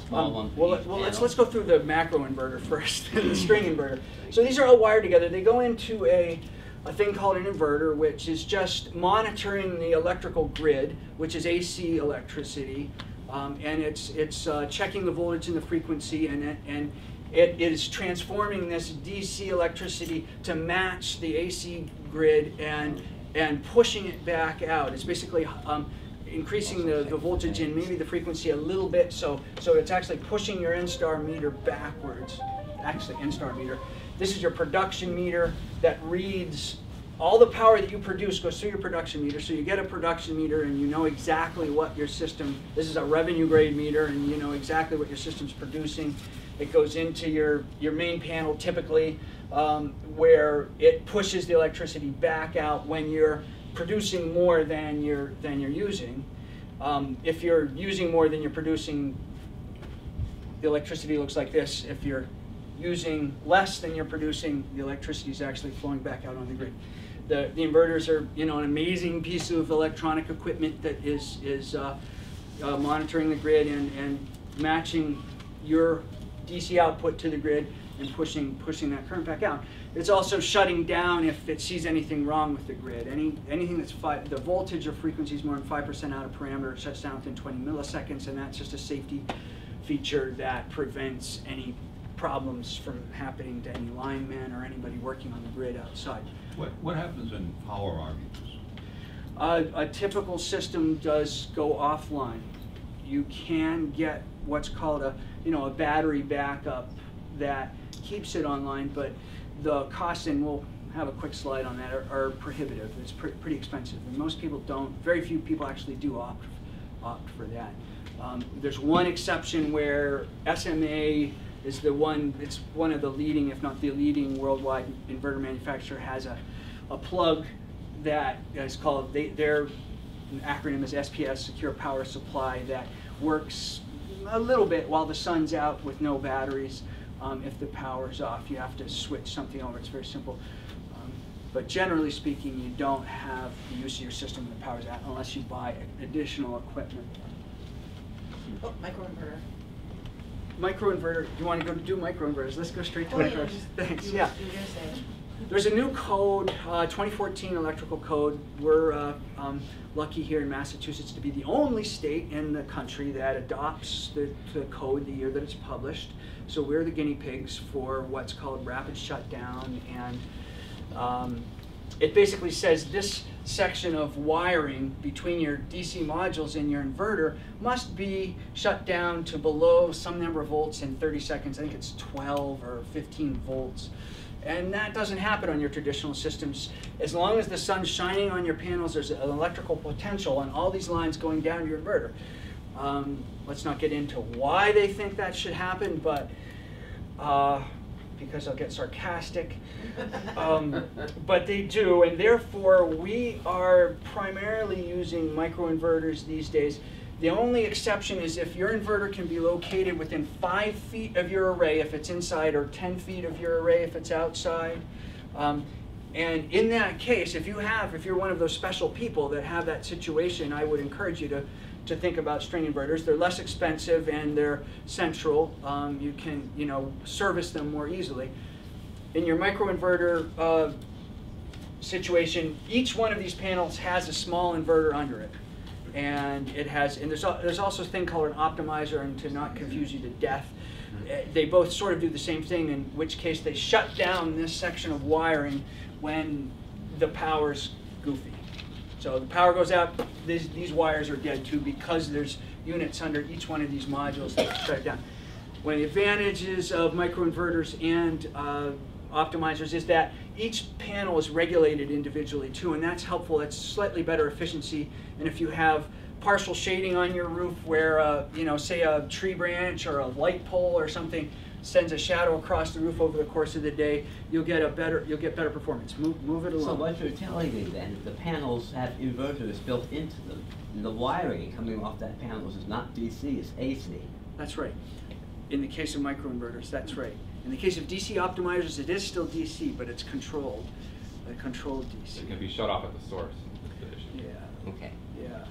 Small Um, one. Well, let- well, let's, let's go through the macro inverter first, the string inverter. So these are all wired together. They go into a, a thing called an inverter, which is just monitoring the electrical grid, which is AC electricity. Um, and it's, it's uh, checking the voltage and the frequency, and, it- and it is transforming this DC electricity to match the AC grid and, and pushing it back out. It's basically um, increasing the, the voltage and maybe the frequency a little bit, so, so it's actually pushing your NSTAR meter backwards. Actually, NSTAR meter. This is your production meter that reads all the power that you produce goes through your production meter. So you get a production meter and you know exactly what your system, this is a revenue grade meter and you know exactly what your system's producing. It goes into your, your main panel typically um, where it pushes the electricity back out when you're producing more than you're, than you're using. Um, if you're using more than you're producing, the electricity looks like this. If you're using less than you're producing, the electricity is actually flowing back out on the grid. The, the inverters are, you know, an amazing piece of electronic equipment that is, is uh, uh, monitoring the grid and, and matching your DC output to the grid and pushing, pushing that current back out. It's also shutting down if it sees anything wrong with the grid. Any, anything that's five, the voltage or frequency is more than 5% out of parameter, it shuts down within 20 milliseconds, and that's just a safety feature that prevents any problems from happening to any linemen or anybody working on the grid outside. What, what happens in power arguments? Uh, a typical system does go offline. You can get what's called a, you know, a battery backup that keeps it online, but the costs, and we'll have a quick slide on that, are, are prohibitive. It's pre- pretty expensive, and most people don't. Very few people actually do opt opt for that. Um, there's one exception where SMA is the one. It's one of the leading, if not the leading, worldwide inverter manufacturer has a a plug that is called, they, their acronym is SPS, Secure Power Supply, that works a little bit while the sun's out with no batteries. Um, if the power's off, you have to switch something over. It's very simple. Um, but generally speaking, you don't have the use of your system when the power's out unless you buy additional equipment. Oh, microinverter. Microinverter, do you want to go to do microinverters? Let's go straight to Oh, microinverters. just- Thanks, yeah. you were gonna say. There's a new code, uh, 2014 electrical code. We're uh, um, lucky here in Massachusetts to be the only state in the country that adopts the, the code the year that it's published. So we're the guinea pigs for what's called rapid shutdown. And um, it basically says this section of wiring between your DC modules and your inverter must be shut down to below some number of volts in 30 seconds. I think it's 12 or 15 volts. And that doesn't happen on your traditional systems. As long as the sun's shining on your panels, there's an electrical potential on all these lines going down to your inverter. Um, let's not get into why they think that should happen, but uh, because I'll get sarcastic. Um, but they do, and therefore we are primarily using microinverters these days. The only exception is if your inverter can be located within five feet of your array if it's inside, or 10 feet of your array if it's outside. Um, and in that case, if you have, if you're one of those special people that have that situation, I would encourage you to, to think about string inverters. They're less expensive and they're central. Um, you can, you know, service them more easily. In your microinverter uh, situation, each one of these panels has a small inverter under it. And it has, and there's, there's also a thing called an optimizer, and to not confuse you to death, eh, they both sort of do the same thing, in which case they shut down this section of wiring when the power's goofy. So the power goes out, these, these wires are dead too because there's units under each one of these modules that shut it down. One of the advantages of microinverters and uh, optimizers is that each panel is regulated individually too, and that's helpful. It's slightly better efficiency. And if you have partial shading on your roof where, uh, you know, say a tree branch or a light pole or something sends a shadow across the roof over the course of the day, you'll get a better, you'll get better performance. Move, move it along. So what you're telling me then, the panels have inverters built into them, and the wiring coming off that panels is not DC, it's AC. That's right. In the case of microinverters, that's right. In the case of DC optimizers, it is still DC, but it's controlled, a controlled DC. It can be shut off at the source. is the issue. Yeah, Okay. yeah.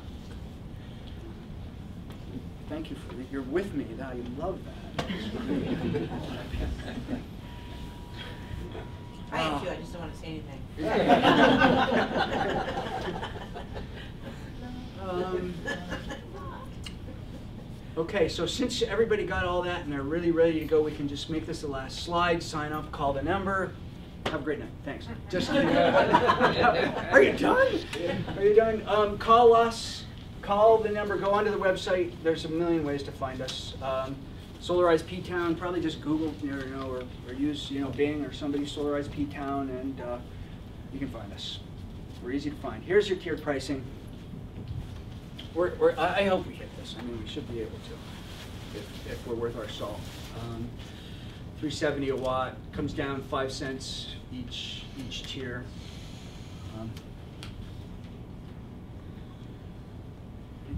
Thank you for, that. you're with me, now you love that. I am too, I just don't wanna say anything. Um, Okay, so since everybody got all that and they're really ready to go, we can just make this the last slide, sign up, call the number. Have a great night, thanks. Just kidding. Are you done? Are you done? Um, call us, call the number, go onto the website, there's a million ways to find us. Um, Solarize P-Town, probably just Google, you know, or, or use, you know, Bing or somebody, Solarize P-Town, and, uh, you can find us. We're easy to find. Here's your tiered pricing. We're, we're, I I hope we hit this. I mean, we should be able to, if, if we're worth our salt. Um, 370 a watt, comes down five cents each, each tier. Um,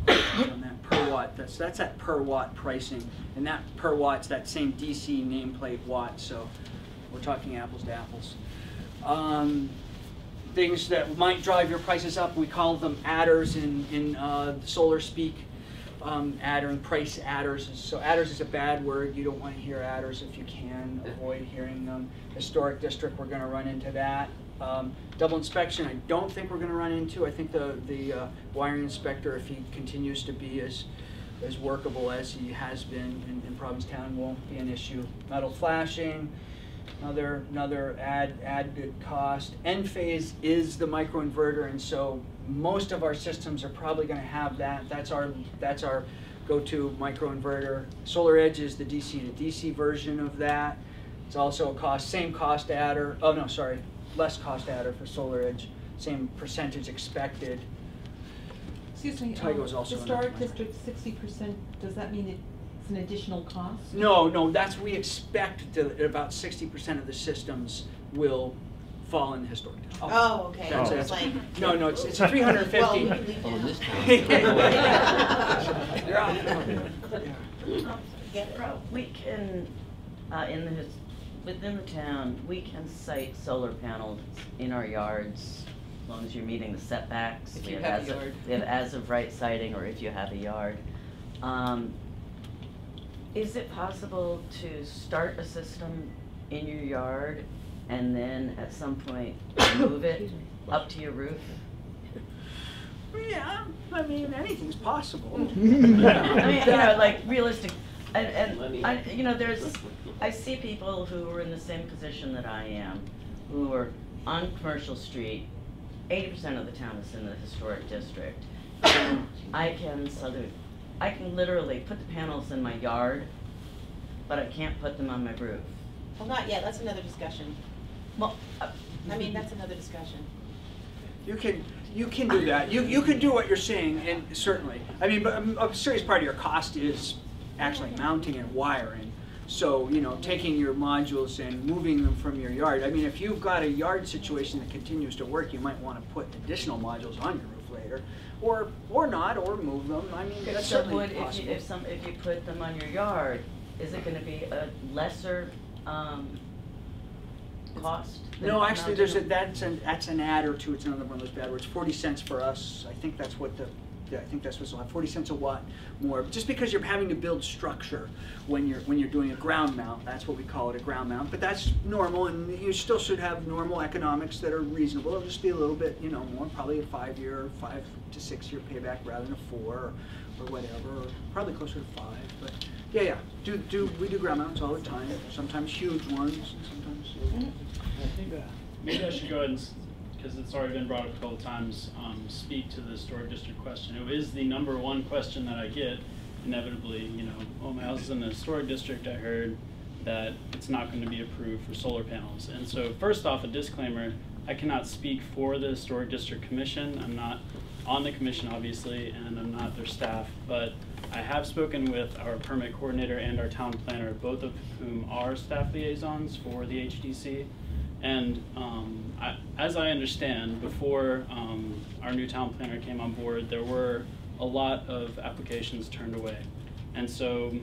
On that per watt, that's, that's at per watt pricing, and that per watt's that same DC nameplate watt, so we're talking apples to apples. Um, things that might drive your prices up. We call them adders in, in uh, solar speak. Um, adder and price adders. So adders is a bad word. You don't want to hear adders if you can. Avoid hearing them. Historic district, we're going to run into that. Um, double inspection, I don't think we're going to run into. I think the, the uh, wiring inspector, if he continues to be as, as workable as he has been in, in Provincetown, won't be an issue. Metal flashing, another another add add good cost. Enphase is the microinverter, and so most of our systems are probably going to have that. That's our that's our go-to microinverter. Solar Edge is the DC to DC version of that. It's also a cost same cost adder. Oh no, sorry, less cost adder for Solar Edge. Same percentage expected. Excuse me, Tigo um, is also historic district sixty percent, does that mean it's an additional cost? No, no, that's we expect that about sixty percent of the systems will fall in historic town. Oh, okay, That's so it. it's like. No, no, it's, it's three hundred and fifty. Well, we Oh, this out. You're out. We can, uh, in the, his- within the town, we can site solar panels in our yards, as long as you're meeting the setbacks. If We you have a as of- yard. We have as of right siting, or if you have a yard. Um, Is it possible to start a system in your yard and then at some point move it up to your roof? Yeah, I mean, anything's possible. I mean, you know, like realistic, and, and, I, you know, there's, I see people who are in the same position that I am, who are on Commercial Street, eighty percent of the town is in the historic district. And I can southern, I can literally put the panels in my yard, but I can't put them on my roof. Well, not yet, that's another discussion. Well, uh, I mean, that's another discussion. You can, you can do that. You, you can do what you're saying, and certainly. I mean, but a serious part of your cost is actually mounting and wiring. So, you know, taking your modules and moving them from your yard. I mean, if you've got a yard situation that continues to work, you might want to put additional modules on your roof later. Or, or not, or move them. I mean, that's So certainly would, if you, possible. if some, if you put them on your yard, is it gonna be a lesser, um, cost? No, actually, there's a, that's an, that's an adder too, it's another one of those bad words, forty cents for us, I think that's what the, yeah, I think that's what's like, forty cents a watt more, just because you're having to build structure when you're, when you're doing a ground mount, that's what we call it, a ground mount, but that's normal, and you still should have normal economics that are reasonable, it'll just be a little bit, you know, more, probably a five-year, five to six-year payback rather than a four, or or whatever, or probably closer to five, but, yeah, yeah, do, do, we do ground mounts all the time, sometimes huge ones, and sometimes. I think uh, maybe I should go ahead and, because it's already been brought up a couple of times, um, speak to the historic district question. It is the number one question that I get inevitably, you know, oh, my house is in the historic district, I heard that it's not going to be approved for solar panels. And so first off, a disclaimer, I cannot speak for the historic district commission. I'm not on the commission, obviously, and I'm not their staff, but I have spoken with our permit coordinator and our town planner, both of whom are staff liaisons for the HDC. And um, I, as I understand, before um, our new town planner came on board, there were a lot of applications turned away. And so,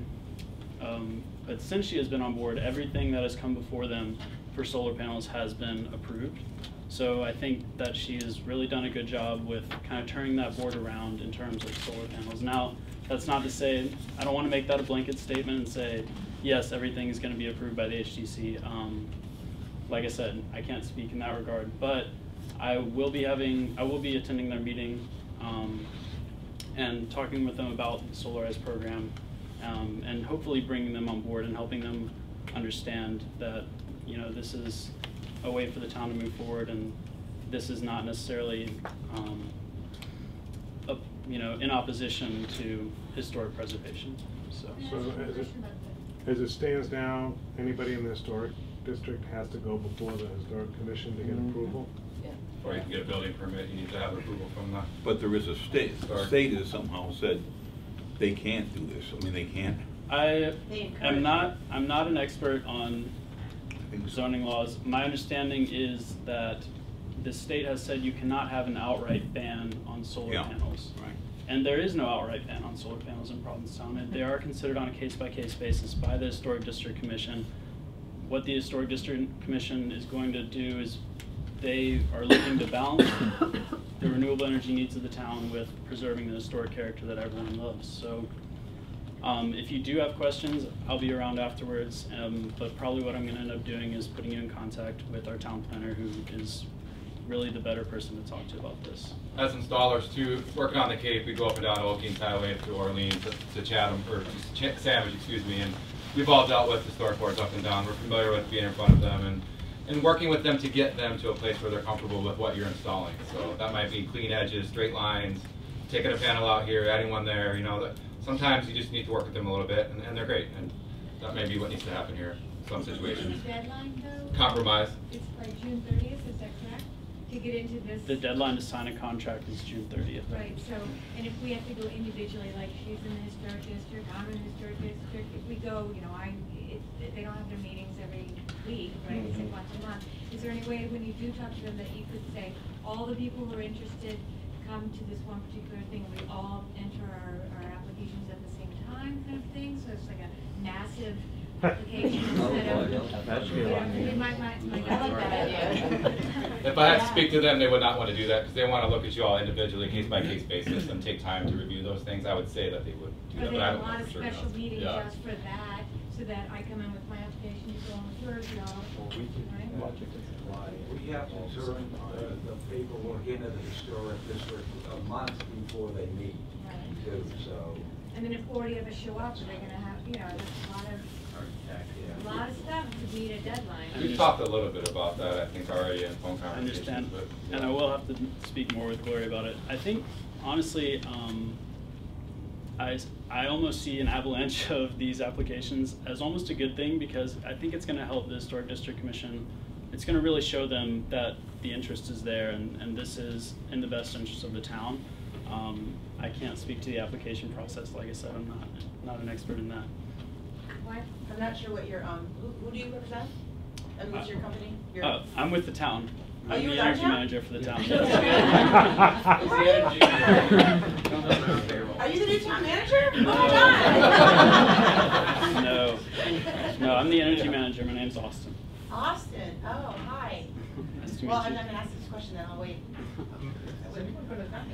um, but since she has been on board, everything that has come before them for solar panels has been approved. So I think that she has really done a good job with kind of turning that board around in terms of solar panels. Now, that's not to say, I don't want to make that a blanket statement and say, yes, everything is going to be approved by the HDC. Um, like I said, I can't speak in that regard, but I will be having, I will be attending their meeting um, and talking with them about the Solarize program um, and hopefully bringing them on board and helping them understand that, you know, this is a way for the town to move forward and this is not necessarily, um, you know, in opposition to historic preservation, so. So as it, as it stands now, anybody in the historic district has to go before the historic commission to get Mhm. approval? Or you can get a building permit, you need to have approval from the. But there is a state, the state has somehow said they can't do this. I mean, they can't. I they am not, I'm not an expert on zoning laws. My understanding is that the state has said you cannot have an outright ban on solar Yeah, panels. right. And there is no outright ban on solar panels in Provincetown, and they are considered on a case-by-case basis by the Historic District Commission. What the Historic District Commission is going to do is they are looking to balance the renewable energy needs of the town with preserving the historic character that everyone loves. So um, if you do have questions, I'll be around afterwards, um, but probably what I'm gonna end up doing is putting you in contact with our town planner, who is really the better person to talk to about this. As installers too, working on the Cape, we go up and down Old Kings Highway to Orleans, to- to Chatham, or to Ch- Sandwich, excuse me, and we've all dealt with historic boards up and down. We're familiar with being in front of them and, and working with them to get them to a place where they're comfortable with what you're installing. So that might be clean edges, straight lines, taking a panel out here, adding one there, you know, that, sometimes you just need to work with them a little bit, and, and they're great, and that may be what needs to happen here, some situations. The deadline though? Compromise. It's like June thirtieth, is that correct? To get into this? The deadline to sign a contract is June thirtieth. Right, so, and if we have to go individually, like she's in the historic district, I'm in the historic district, if we go, you know, I, it, they don't have their meetings every week, right, it's like once a month. Is there any way, when you do talk to them, that you could say, all the people who are interested, come to this one particular thing, we all enter our, our applications at the same time, kind of thing, so it's like a massive If I had to speak to them, they would not want to do that, because they want to look at you all individually, case by case basis, and take time to review those things. I would say that they would do that, but there I a don't know lot for of sure. special meetings Yeah. just for that, so that I come in with my application, you go on first, y'all, right? We have to turn uh, the paperwork into the historic district a month before they meet too, so. And then if forty of us show up, they're gonna have, you know, that's a lot of, a lot of stuff to meet a deadline. We've talked a little bit about that, I think, already in phone I conversations, understand, but. and I will have to speak more with Gloria about it. I think, honestly, um, I, s- I almost see an avalanche of these applications as almost a good thing because I think it's gonna help the Historic District Commission. It's gonna really show them that the interest is there and, and this is in the best interest of the town. Um, I can't speak to the application process, like I said, I'm not, not an expert in that. What? I'm not sure what your, um, who, who do you represent? And what's your company? Your- Uh, I'm with the town. Oh, I'm you the with our energy town? manager for the town. Are you the new town manager? Oh my god! No, no, I'm the energy manager, my name's Austin. Austin, oh, hi. Nice to Well, meet I'm you. not gonna ask this question, then I'll wait.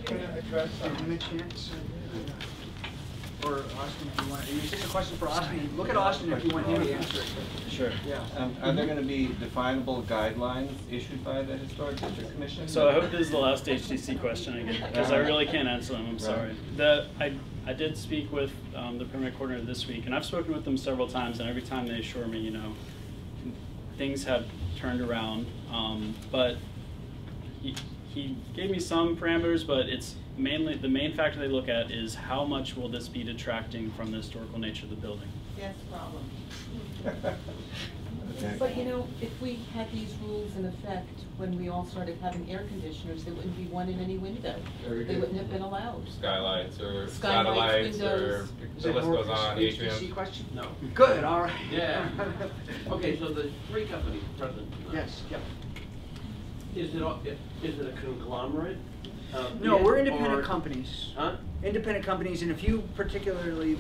Can I address, give him a chance? uh, Or Austin, if you want, is this a question for Austin? Look at Austin if you want him to answer it. Sure. Yeah. Um, are there gonna be definable guidelines issued by the Historic District Commission? So I hope this is the last HDC question I get, because I really can't answer them, I'm Right. sorry. The, I, I did speak with um, the permit coordinator this week, and I've spoken with them several times, and every time they assure me, you know, things have turned around. Um, but he, he gave me some parameters, but it's mainly the main factor they look at is how much will this be detracting from the historical nature of the building. Yes, problem. But you know, if we had these rules in effect when we all started having air conditioners, there wouldn't be one in any window. Very They good. wouldn't have been allowed. Skylights or Skylights, satellites or. Is the list goes on, HVAC question? No. Good, all right. Yeah. Okay, so the three companies present tonight. Yes, yep. Is it, all- is it a conglomerate? Uh, No, bid, we're independent or- companies. Huh? Independent companies, and if you particularly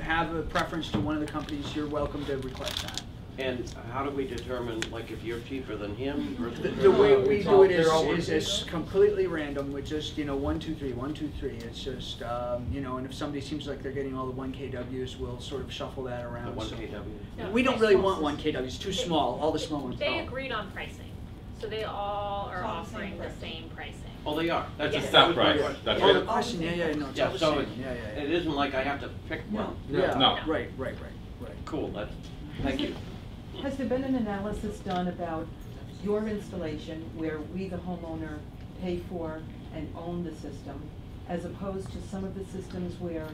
have a preference to one of the companies, you're welcome to request that. And how do we determine, like, if you're cheaper than him versus? The, the way we do it is, they're all is, working is completely random, with just, you know, one, two, three, one, two, three. It's just, um, you know, and if somebody seems like they're getting all the one KWs, we'll sort of shuffle that around. The one so- KW? No, We don't really want one KW, it's too small, all the small ones. They agreed on pricing, so they all are It's all the same offering the same pricing. Oh, they are? That's a Yes. set price. That's Oh, the it. question, yeah, yeah, no, it's all Yeah, the so same, it, yeah, yeah, it yeah. isn't like I have to pick one? Yeah, No. right, right, right, right. Cool, that's, thank you. Has there been an analysis done about your installation where we, the homeowner, pay for and own the system, as opposed to some of the systems where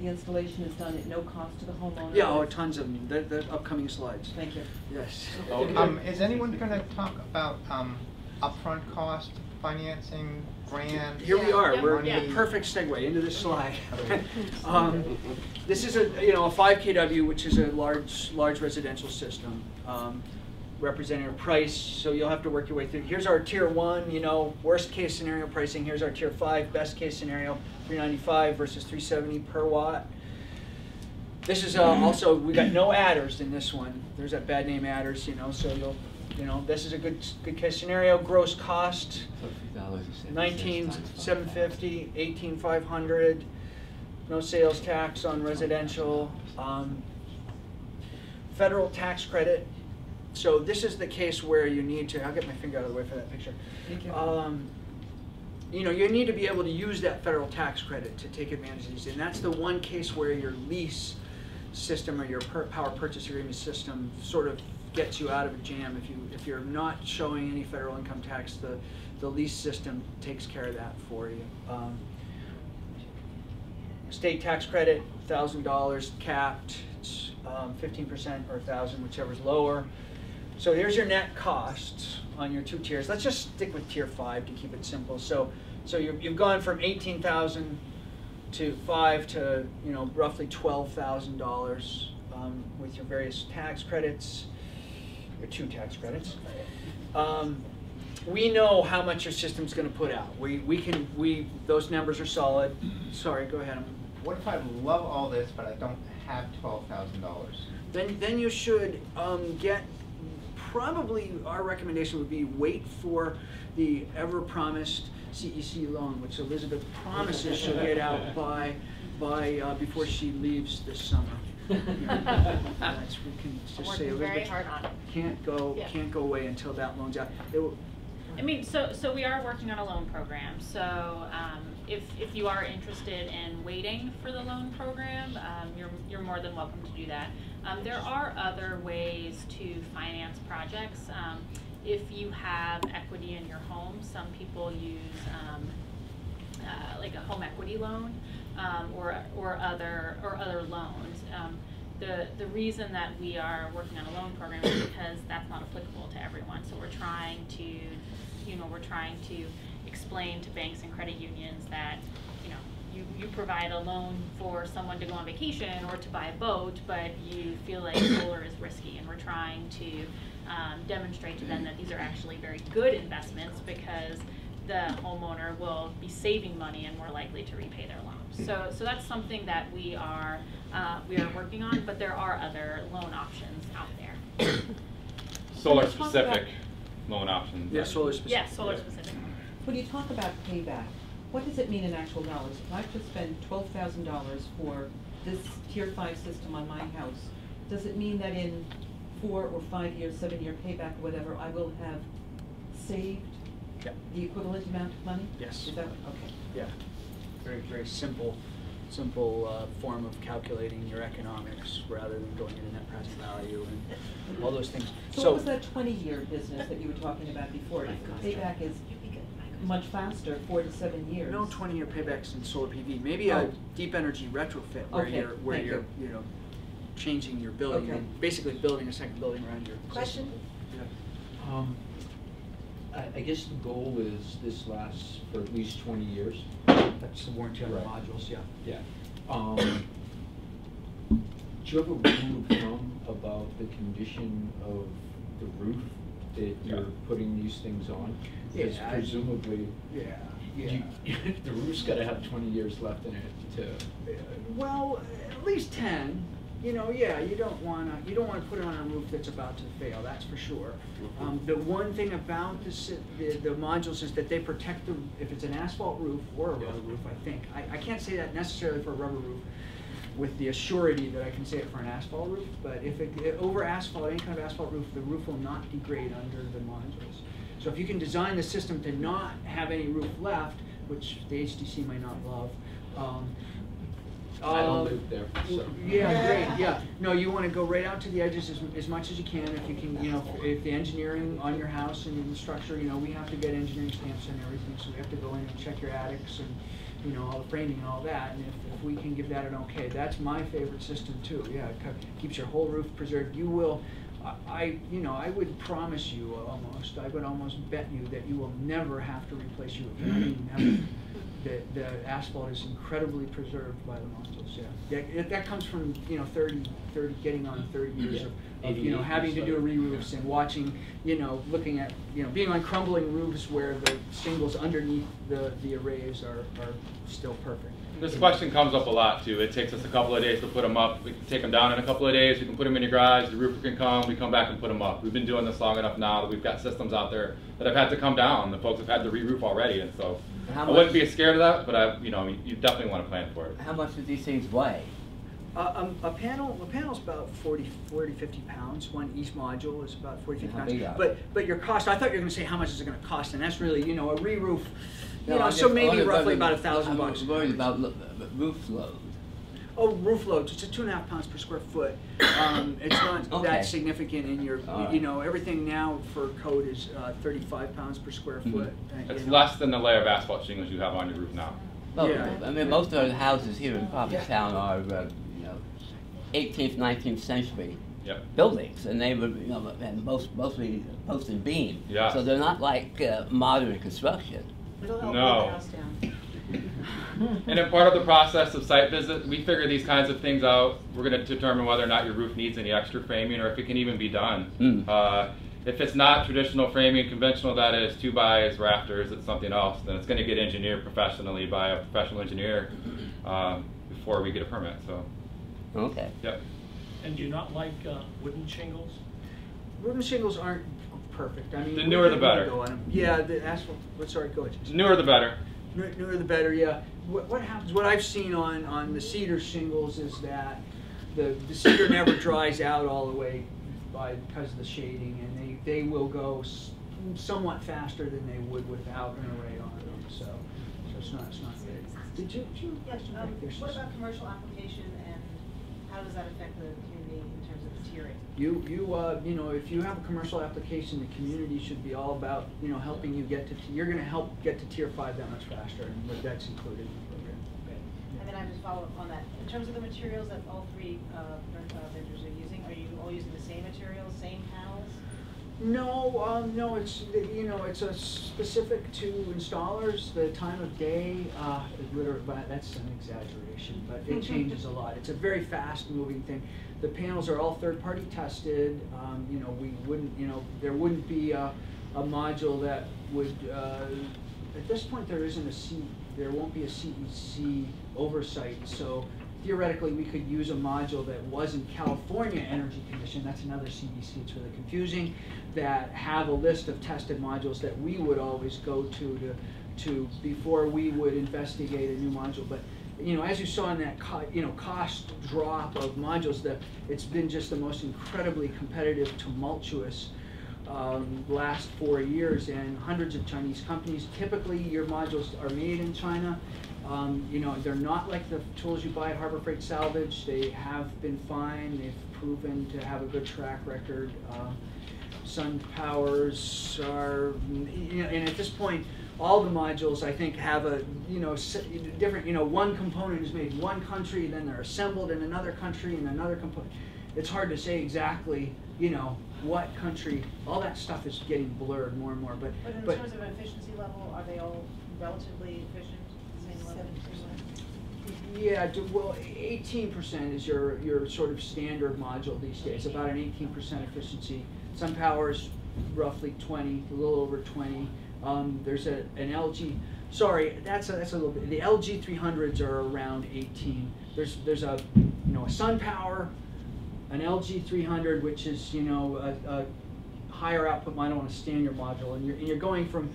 the installation is done at no cost to the homeowner? Yeah, oh, tons of them, the, the upcoming slides. Thank you. Yes. Um, is anyone gonna talk about, um, upfront cost, financing, grants? Here we are, Yeah. we're Yeah. the perfect segue into this slide. Um, This is a, you know, a five KW, which is a large, large residential system, um, representing a price, so you'll have to work your way through. Here's our tier one, you know, worst case scenario pricing, here's our tier five, best case scenario, three ninety-five versus three seventy per watt. This is uh, also, we got no adders in this one, there's that bad name adders, you know, so you'll, you know, this is a good, good case scenario, gross cost, nineteen seven fifty, eighteen five hundred, no sales tax on residential, um, federal tax credit. So this is the case where you need to, I'll get my finger out of the way for that picture. Thank you. Um, you know, you need to be able to use that federal tax credit to take advantage of these, and that's the one case where your lease system or your per, power purchase agreement system sort of gets you out of a jam. If you, if you're not showing any federal income tax, the, the lease system takes care of that for you. Um, State tax credit, thousand dollars capped, um, fifteen percent or a thousand, whichever's lower. So here's your net costs on your two tiers. Let's just stick with tier five to keep it simple. So, so you've, you've gone from eighteen thousand to five to, you know, roughly twelve thousand dollars um, with your various tax credits, your two tax credits. Um, we know how much your system's gonna put out. We, we can, we, those numbers are solid. Sorry, go ahead. What if I love all this, but I don't have twelve thousand dollars? Then, then you should um, get, probably our recommendation would be wait for the ever-promised CEC loan, which Elizabeth promises she'll get out by, by, uh, before she leaves this summer. That's, we can I'm just say working very Elizabeth hard on it. can't go, Yeah. can't go away until that loan's out. It will- I mean, so, so we are working on a loan program, so, um, if, if you are interested in waiting for the loan program, um, you're, you're more than welcome to do that. Um, there are other ways to finance projects, um, if you have equity in your home, some people use, um, uh, like a home equity loan, um, or, or other, or other loans. Um, the, the reason that we are working on a loan program is because that's not applicable to everyone, so we're trying to, you know, we're trying to explain to banks and credit unions that, you know, you, you provide a loan for someone to go on vacation or to buy a boat, but you feel like solar is risky, and we're trying to, um, demonstrate to them that these are actually very good investments because the homeowner will be saving money and more likely to repay their loans. So, so that's something that we are, uh, we are working on, but there are other loan options out there. Solar Can you talk about- specific loan options. Yeah, solar specific. Yeah, solar specific. When you talk about payback, what does it mean in actual dollars? If I have to spend twelve thousand dollars for this tier five system on my house, does it mean that in four or five years, seven-year payback, or whatever, I will have saved Yeah. the equivalent amount of money? Yes. Is that, okay. Yeah, very, very simple, simple uh, form of calculating your economics rather than going into net present value and all those things. So what was that twenty-year business that you were talking about before? Payback is much faster, four to seven years. No twenty-year paybacks in solar PV, maybe a Oh. deep energy retrofit where Okay, you're, where thank you're, you. you know, changing your building, Okay. and basically building a second building around your Question? system. Yeah. Um, I, I guess the goal is this lasts for at least twenty years. That's the warranty on the Right. modules, yeah. Yeah. Um, do you have a rule of thumb about the condition of the roof that you're putting these things on? Because Yeah, I- presumably, Yeah, you, yeah. the roof's gotta have twenty years left in it to, Well, at least ten, you know, yeah, you don't wanna, you don't wanna put it on a roof that's about to fail, that's for sure. Um, the one thing about the, the, the modules is that they protect the, if it's an asphalt roof or a rubber roof, I think. I, I can't say that necessarily for a rubber roof with the assurity that I can say it for an asphalt roof, but if it, it- over asphalt, any kind of asphalt roof, the roof will not degrade under the modules. So if you can design the system to not have any roof left, which the HDC might not love, um, I don't um, live there, for so. Yeah, great, yeah. No, you wanna go right out to the edges as, as much as you can, if you can, you know, if the engineering on your house and the structure, you know, we have to get engineering stamps and everything, so we have to go in and check your attics and, you know, all the framing and all that, and if, if we can give that an okay, that's my favorite system too, yeah, it keeps your whole roof preserved, you will, I- I, you know, I would promise you almost, I would almost bet you that you will never have to replace your, I mean, never. The, the asphalt is incredibly preserved by the modules, yeah. That, it- that comes from, you know, 30, 30, getting on thirty years of, of, you know, having to do so. re-roofs and watching, you know, looking at, you know, being on crumbling roofs where the shingles underneath the, the arrays are, are still perfect. This question comes up a lot too. It takes us a couple of days to put them up. We can take them down in a couple of days. We can put them in your garage. The roofer can come. We come back and put them up. We've been doing this long enough now that we've got systems out there that have had to come down. The folks have had to re-roof already, and so How I wouldn't much- be scared of that. But I, you know, you definitely want to plan for it. How much do these things weigh? Uh, um, a panel, a panel's about 40, 40, 50 pounds. One each module is about 40, 50 pounds. But but your cost, I thought you were going to say how much is it going to cost, and that's really you know a re-roof. You No, know, so maybe roughly about a thousand bucks. I'm bucks. worried about lo- roof load. Oh, roof loads, it's a two and a half pounds per square foot. Um, it's not Okay. that significant in your, All right. you know, everything now for code is, uh, thirty-five pounds per square Mhm. foot. uh, It's know. less than the layer of asphalt shingles you have on your roof now. Well, Yeah. I mean, most of the houses here in Provincetown are, uh, you know, eighteenth, nineteenth century Yep. buildings, and they were, you know, and most, mostly post and beam. Yeah. So they're not like, uh, modern construction. It'll help No. the house down. And then part of the process of site visit, we figure these kinds of things out. We're going to determine whether or not your roof needs any extra framing or if it can even be done. Mm. Uh, if it's not traditional framing, conventional that is, two bys, rafters, it's something else, then it's going to get engineered professionally by a professional engineer um, before we get a permit. So, Okay. yep. And do you not like uh, wooden shingles? Wooden shingles aren't perfect, I mean. The newer the better. go on 'em. Yeah, the asphalt, what's, sorry, go ahead. The newer the better. Newer newer the better, yeah. What, what happens, what I've seen on, on the cedar shingles is that the, the cedar never dries out all the way by, because of the shading, and they, they will go somewhat faster than they would without an array on them, so, so it's not, it's not good. Did you, did you? Yes, um, what about commercial application and how does that affect the community in terms of the tiering? You, you, uh, you know, if you have a commercial application, the community should be all about, you know, helping you get to, t- you're gonna help get to tier five that much faster, and that's included in the program. And then I just follow up on that. In terms of the materials that all three uh, vendors are using, are you all using the same materials, same panels? No, um, no, it's, you know, it's a specific to installers, the time of day, uh, literally, but that's an exaggeration, but it changes a lot. It's a very fast moving thing. The panels are all third-party tested, um, you know, we wouldn't, you know, there wouldn't be a, a module that would, uh, at this point, there isn't a C, there won't be a CEC oversight, so theoretically, we could use a module that was in California Energy Commission, that's another CEC, it's really confusing, that have a list of tested modules that we would always go to to, to, before we would investigate a new module, but, you know, as you saw in that you know, cost drop of modules, that it's been just the most incredibly competitive, tumultuous um, last four years and hundreds of Chinese companies. Typically, your modules are made in China. Um, you know, they're not like the tools you buy at Harbor Freight Salvage. They have been fine. They've proven to have a good track record. Uh, Sun Powers are, you know, and at this point, all the modules I think have a, you know, different, you know, one component is made in one country, then they're assembled in another country and another component. It's hard to say exactly, you know, what country, all that stuff is getting blurred more and more, but, But in but. terms of efficiency level, are they all relatively efficient, same level? Yeah, well, eighteen percent is your, your sort of standard module these days, about an eighteen percent efficiency. SunPower's roughly twenty, a little over twenty. Um, there's a, an LG, sorry, that's a, that's a little bit, the LG three hundreds are around eighteen. There's, there's a, you know, a SunPower, an LG three hundred, which is, you know, a, a higher output model and a standard module, and you're, and you're going from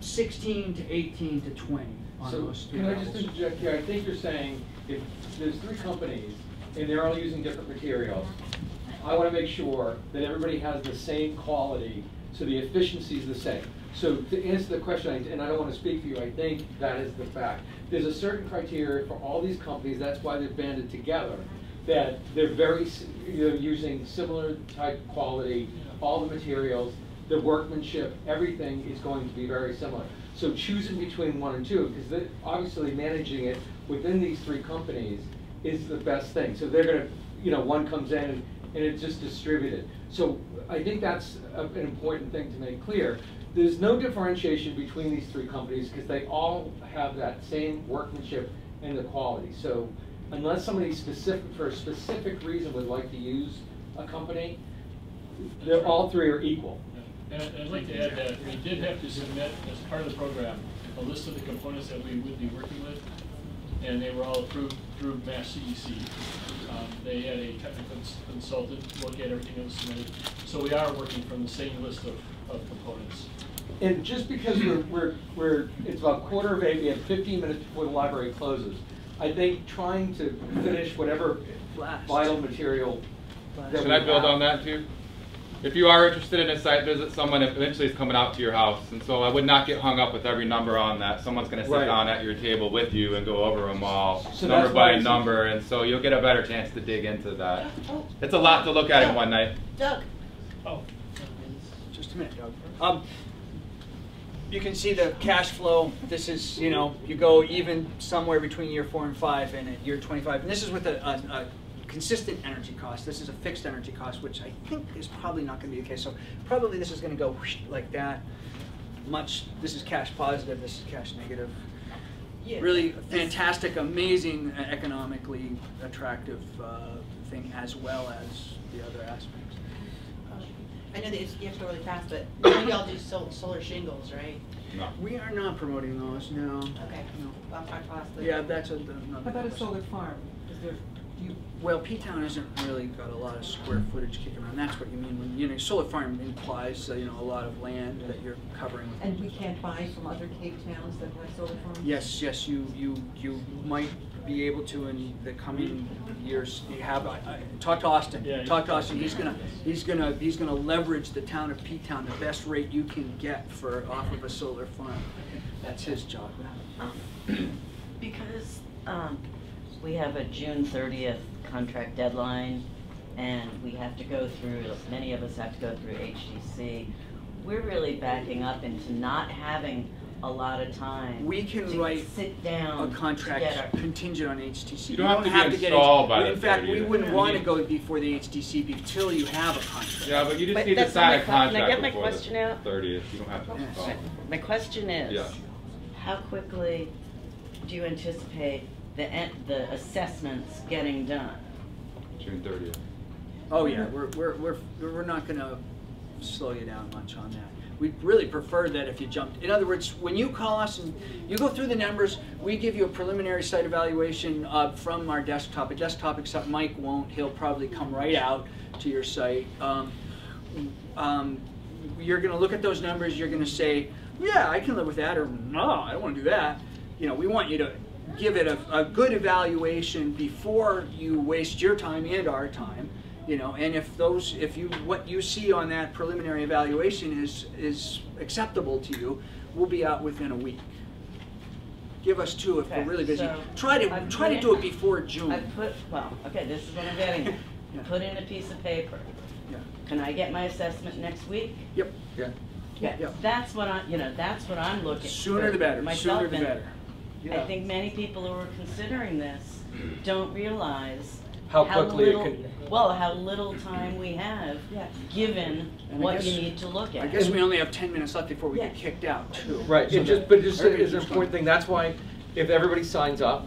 sixteen to eighteen to twenty on So, those three can I just interject here? I think you're saying if there's three companies and they're all using different materials, I wanna make sure that everybody has the same quality, so the efficiency is the same. So to answer the question, and I don't wanna speak for you, I think that is the fact. There's a certain criteria for all these companies, that's why they're banded together, that they're very, using similar type quality, all the materials, the workmanship, everything is going to be very similar. So choosing between one and two, because obviously managing it within these three companies is the best thing. So they're gonna, you know, one comes in and, and it's just distributed. So I think that's a- an important thing to make clear. There's no differentiation between these three companies because they all have that same workmanship and the quality. So unless somebody specific, for a specific reason would like to use a company, they're, all three are equal. And I'd like to add that we did have to submit, as part of the program, a list of the components that we would be working with, and they were all approved through Mass CEC. Um, They had a technical consultant look at everything that was submitted, so we are working from the same list of, of components. And just because we're, we're, we're, it's about quarter of eight, we have fifteen minutes before the library closes. I think trying to finish whatever vital material that we Should I build have- on that too? If you are interested in a site visit, someone eventually is coming out to your house, and so I would not get hung up with every number on that. Someone's gonna sit Right. down at your table with you and go over them all, So number by number, and so you'll get a better chance to dig into that. It's a lot to look at in one night. Doug? Oh. Just a minute, Doug. Um, you can see the cash flow. This is, you know, you go even somewhere between year four and five and at year 25. And this is with a, a, a consistent energy cost. This is a fixed energy cost, which I think is probably not going to be the case. So probably this is going to go like that. Much, this is cash positive, this is cash negative. Yeah. Really fantastic, amazing, economically attractive uh, thing as well as the other aspects. I know that it's, you have to go really fast, but I know y'all do sol- solar shingles, right? No. We are not promoting those, no. Okay. No. Well, I asked the- Yeah, that's a, another How about a question. solar farm? Is there, do you, Well, P-Town hasn't really got a lot of square footage kicking around. That's what you mean when, you know, solar farm implies, uh, you know, a lot of land that you're covering. with- and we can't buy from other Cape towns that have solar farms? Yes, yes, you, you, you might be able to in the coming years. You have, I, I, talk to Austin. Yeah, Talk to Austin. He's gonna, he's gonna, he's gonna leverage the town of P-Town, the best rate you can get for, off of a solar farm. That's his job. Because, um, we have a June thirtieth contract deadline, and we have to go through, many of us have to go through HDC. We're really backing up into not having a lot of time. We can to write Sit down. a contract get contingent on HDC. You don't have to be get installed by In fact, 30th. we wouldn't You want to go before the HDC until you have a contract. Yeah, but you just But need to sign a que- can I contract get my before question out? the thirtieth, you don't have to oh, install. My- My question is, Yeah. how quickly do you anticipate the, the assessments getting done? June thirtieth. Oh, yeah, we're, we're, we're, we're not gonna slow you down much on that. We really prefer that if you jumped, in other words, when you call us and you go through the numbers, we give you a preliminary site evaluation uh, from our desktop. A desktop, except Mike won't, he'll probably come right out to your site. Um, um, You're gonna look at those numbers, you're gonna say, yeah, I can live with that, or no, I don't wanna do that. You know, we want you to give it a, a good evaluation before you waste your time and our time. You know, and if those, if you, what you see on that preliminary evaluation is, is acceptable to you, we'll be out within a week. give us two if we're really busy. so Try to, I've try to do it before June. I put, well, okay, this is what I'm getting at. Yeah. Put in a piece of paper. Yeah. Can I get my assessment next week? Yep. Yeah. Yeah, Yep. that's what I, you know, that's what I'm looking. Sooner for the better, myself sooner the and better. I think many people who are considering this don't realize How quickly it little, can- well, how little time we have, given And I what you guess- need to look at. I guess we only have ten minutes left before we get kicked out. Too. Right, So it just, but just everybody is an important thing, that's why, if everybody signs up,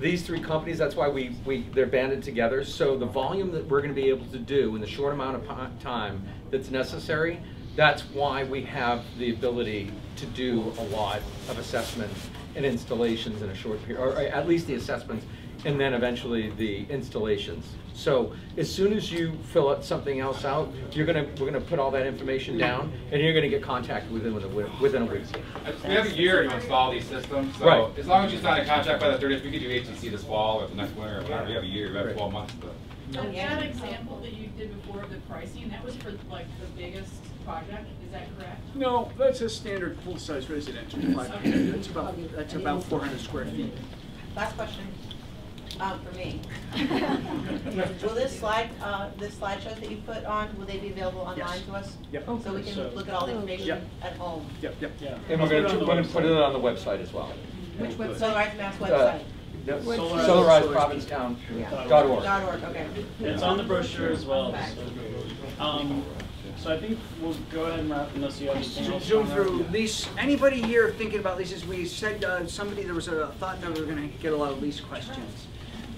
these three companies, that's why we, we, they're banded together, so the volume that we're gonna be able to do in the short amount of time that's necessary, that's why we have the ability to do a lot of assessments and installations in a short period, or at least the assessments, and then eventually the installations. So as soon as you fill out something else out, you're gonna, we're gonna put all that information down, and you're gonna get contact within, within a within a week. We have a year to install these systems, so Right. as long as you sign a contract by the thirtieth, we could do HDC this fall or the next winter or whatever, you have a year, you have twelve months to. That, that example that you did before of the pricing, that was for like the biggest project, is that correct? No, that's a standard full-size residential, five hundred, that's about, that's about four hundred square feet. Last question, um, for me. Will this slide, uh, this slideshow that you put on, will they be available online Yes. to us? Yep. So we So- can look at all the information Yep. at home? Yep, yep. Yeah. And we're gonna, we're put it on the website as well. Which website? Solarize Mass Uh, website? no, Solarize- SolarizeProvincetown.org. Dot org, okay. It's on the brochure as well. so, Um, so I think we'll go ahead and wrap unless you have anything else. Zoom Conrad? through lease, anybody here thinking about leases, we said, uh, somebody, there was a thought that we were gonna get a lot of lease questions.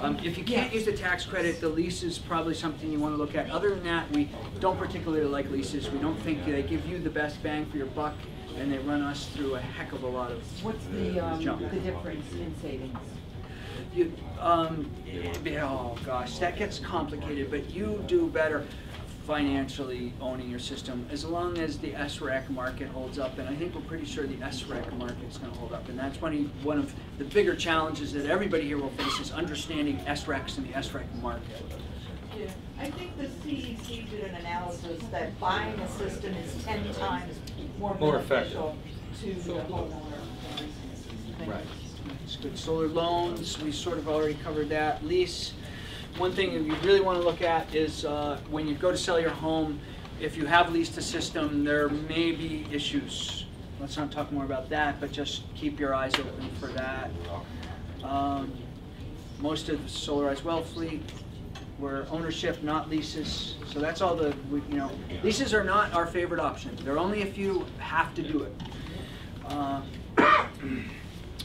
Um, if you can't use the tax credit, the lease is probably something you wanna look at. Other than that, we don't particularly like leases. We don't think they give you the best bang for your buck, and they run us through a heck of a lot of What's the, um, junk. the difference in savings? You, um, oh gosh, that gets complicated, but you do better financially owning your system as long as the SREC market holds up, and I think we're pretty sure the SREC market's gonna hold up, and that's one of, one of the bigger challenges that everybody here will face is understanding SRECs and the SREC market. Yeah, I think the CEC did an analysis that buying a system is ten times more More effective. beneficial to the homeowner. Right. It's good. Solar loans, we sort of already covered that. Lease, one thing that you really want to look at is uh, when you go to sell your home, if you have leased a system, there may be issues. Let's not talk more about that, but just keep your eyes open for that. Um, Most of the solarized Wellfleet were ownership, not leases. So that's all the, you know, leases are not our favorite option. There are only a few have to do it. Uh,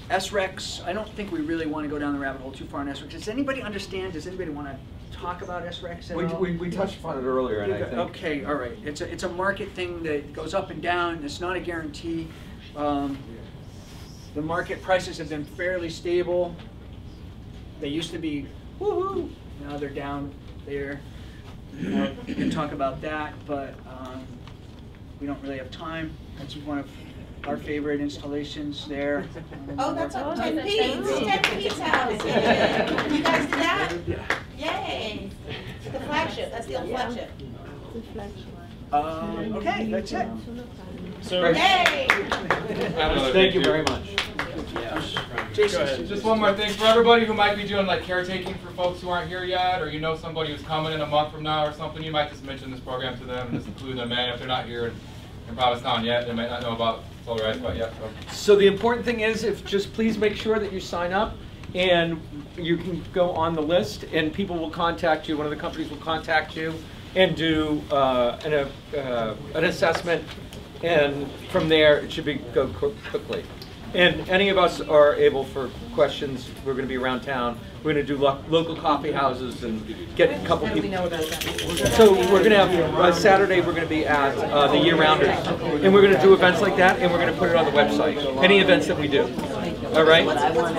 SRECs, I don't think we really want to go down the rabbit hole too far on SRECs. Does anybody understand, does anybody want to talk about SRECs at We, all? we, we touched upon it earlier, and I think. Okay, all right. It's a, it's a market thing that goes up and down. It's not a guarantee. Um, The market prices have been fairly stable. They used to be woo-hoo, now they're down there. We can talk about that, but um, we don't really have time. That's one of our favorite installations there. Oh, that's up Ten at Pete's, 10 Ten Pete's house, yeah. You guys did that? Yeah. Yay. The flagship, that's the old flagship. Um, Okay, that's it. So. Yay. I have another Thank you very much. Jason, Just one more thing, for everybody who might be doing like caretaking for folks who aren't here yet, or you know somebody who's coming in a month from now or something, you might just mention this program to them and just include them in. If they're not here in, in Provincetown yet, they might not know about Solarize quite yet, so. The important thing is, if, just please make sure that you sign up, and you can go on the list, and people will contact you, one of the companies will contact you, and do, uh, an, uh, an assessment, and from there, it should be, go quickly. And any of us are able for questions, we're gonna be around town, we're gonna do lo- local coffee houses and get a couple people. know about that? So we're gonna have, uh, Saturday, we're gonna be at, uh, the Year Rounders, and we're gonna do events like that, and we're gonna put it on the website, any events that we do. All right?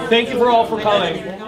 Thank you for all for coming.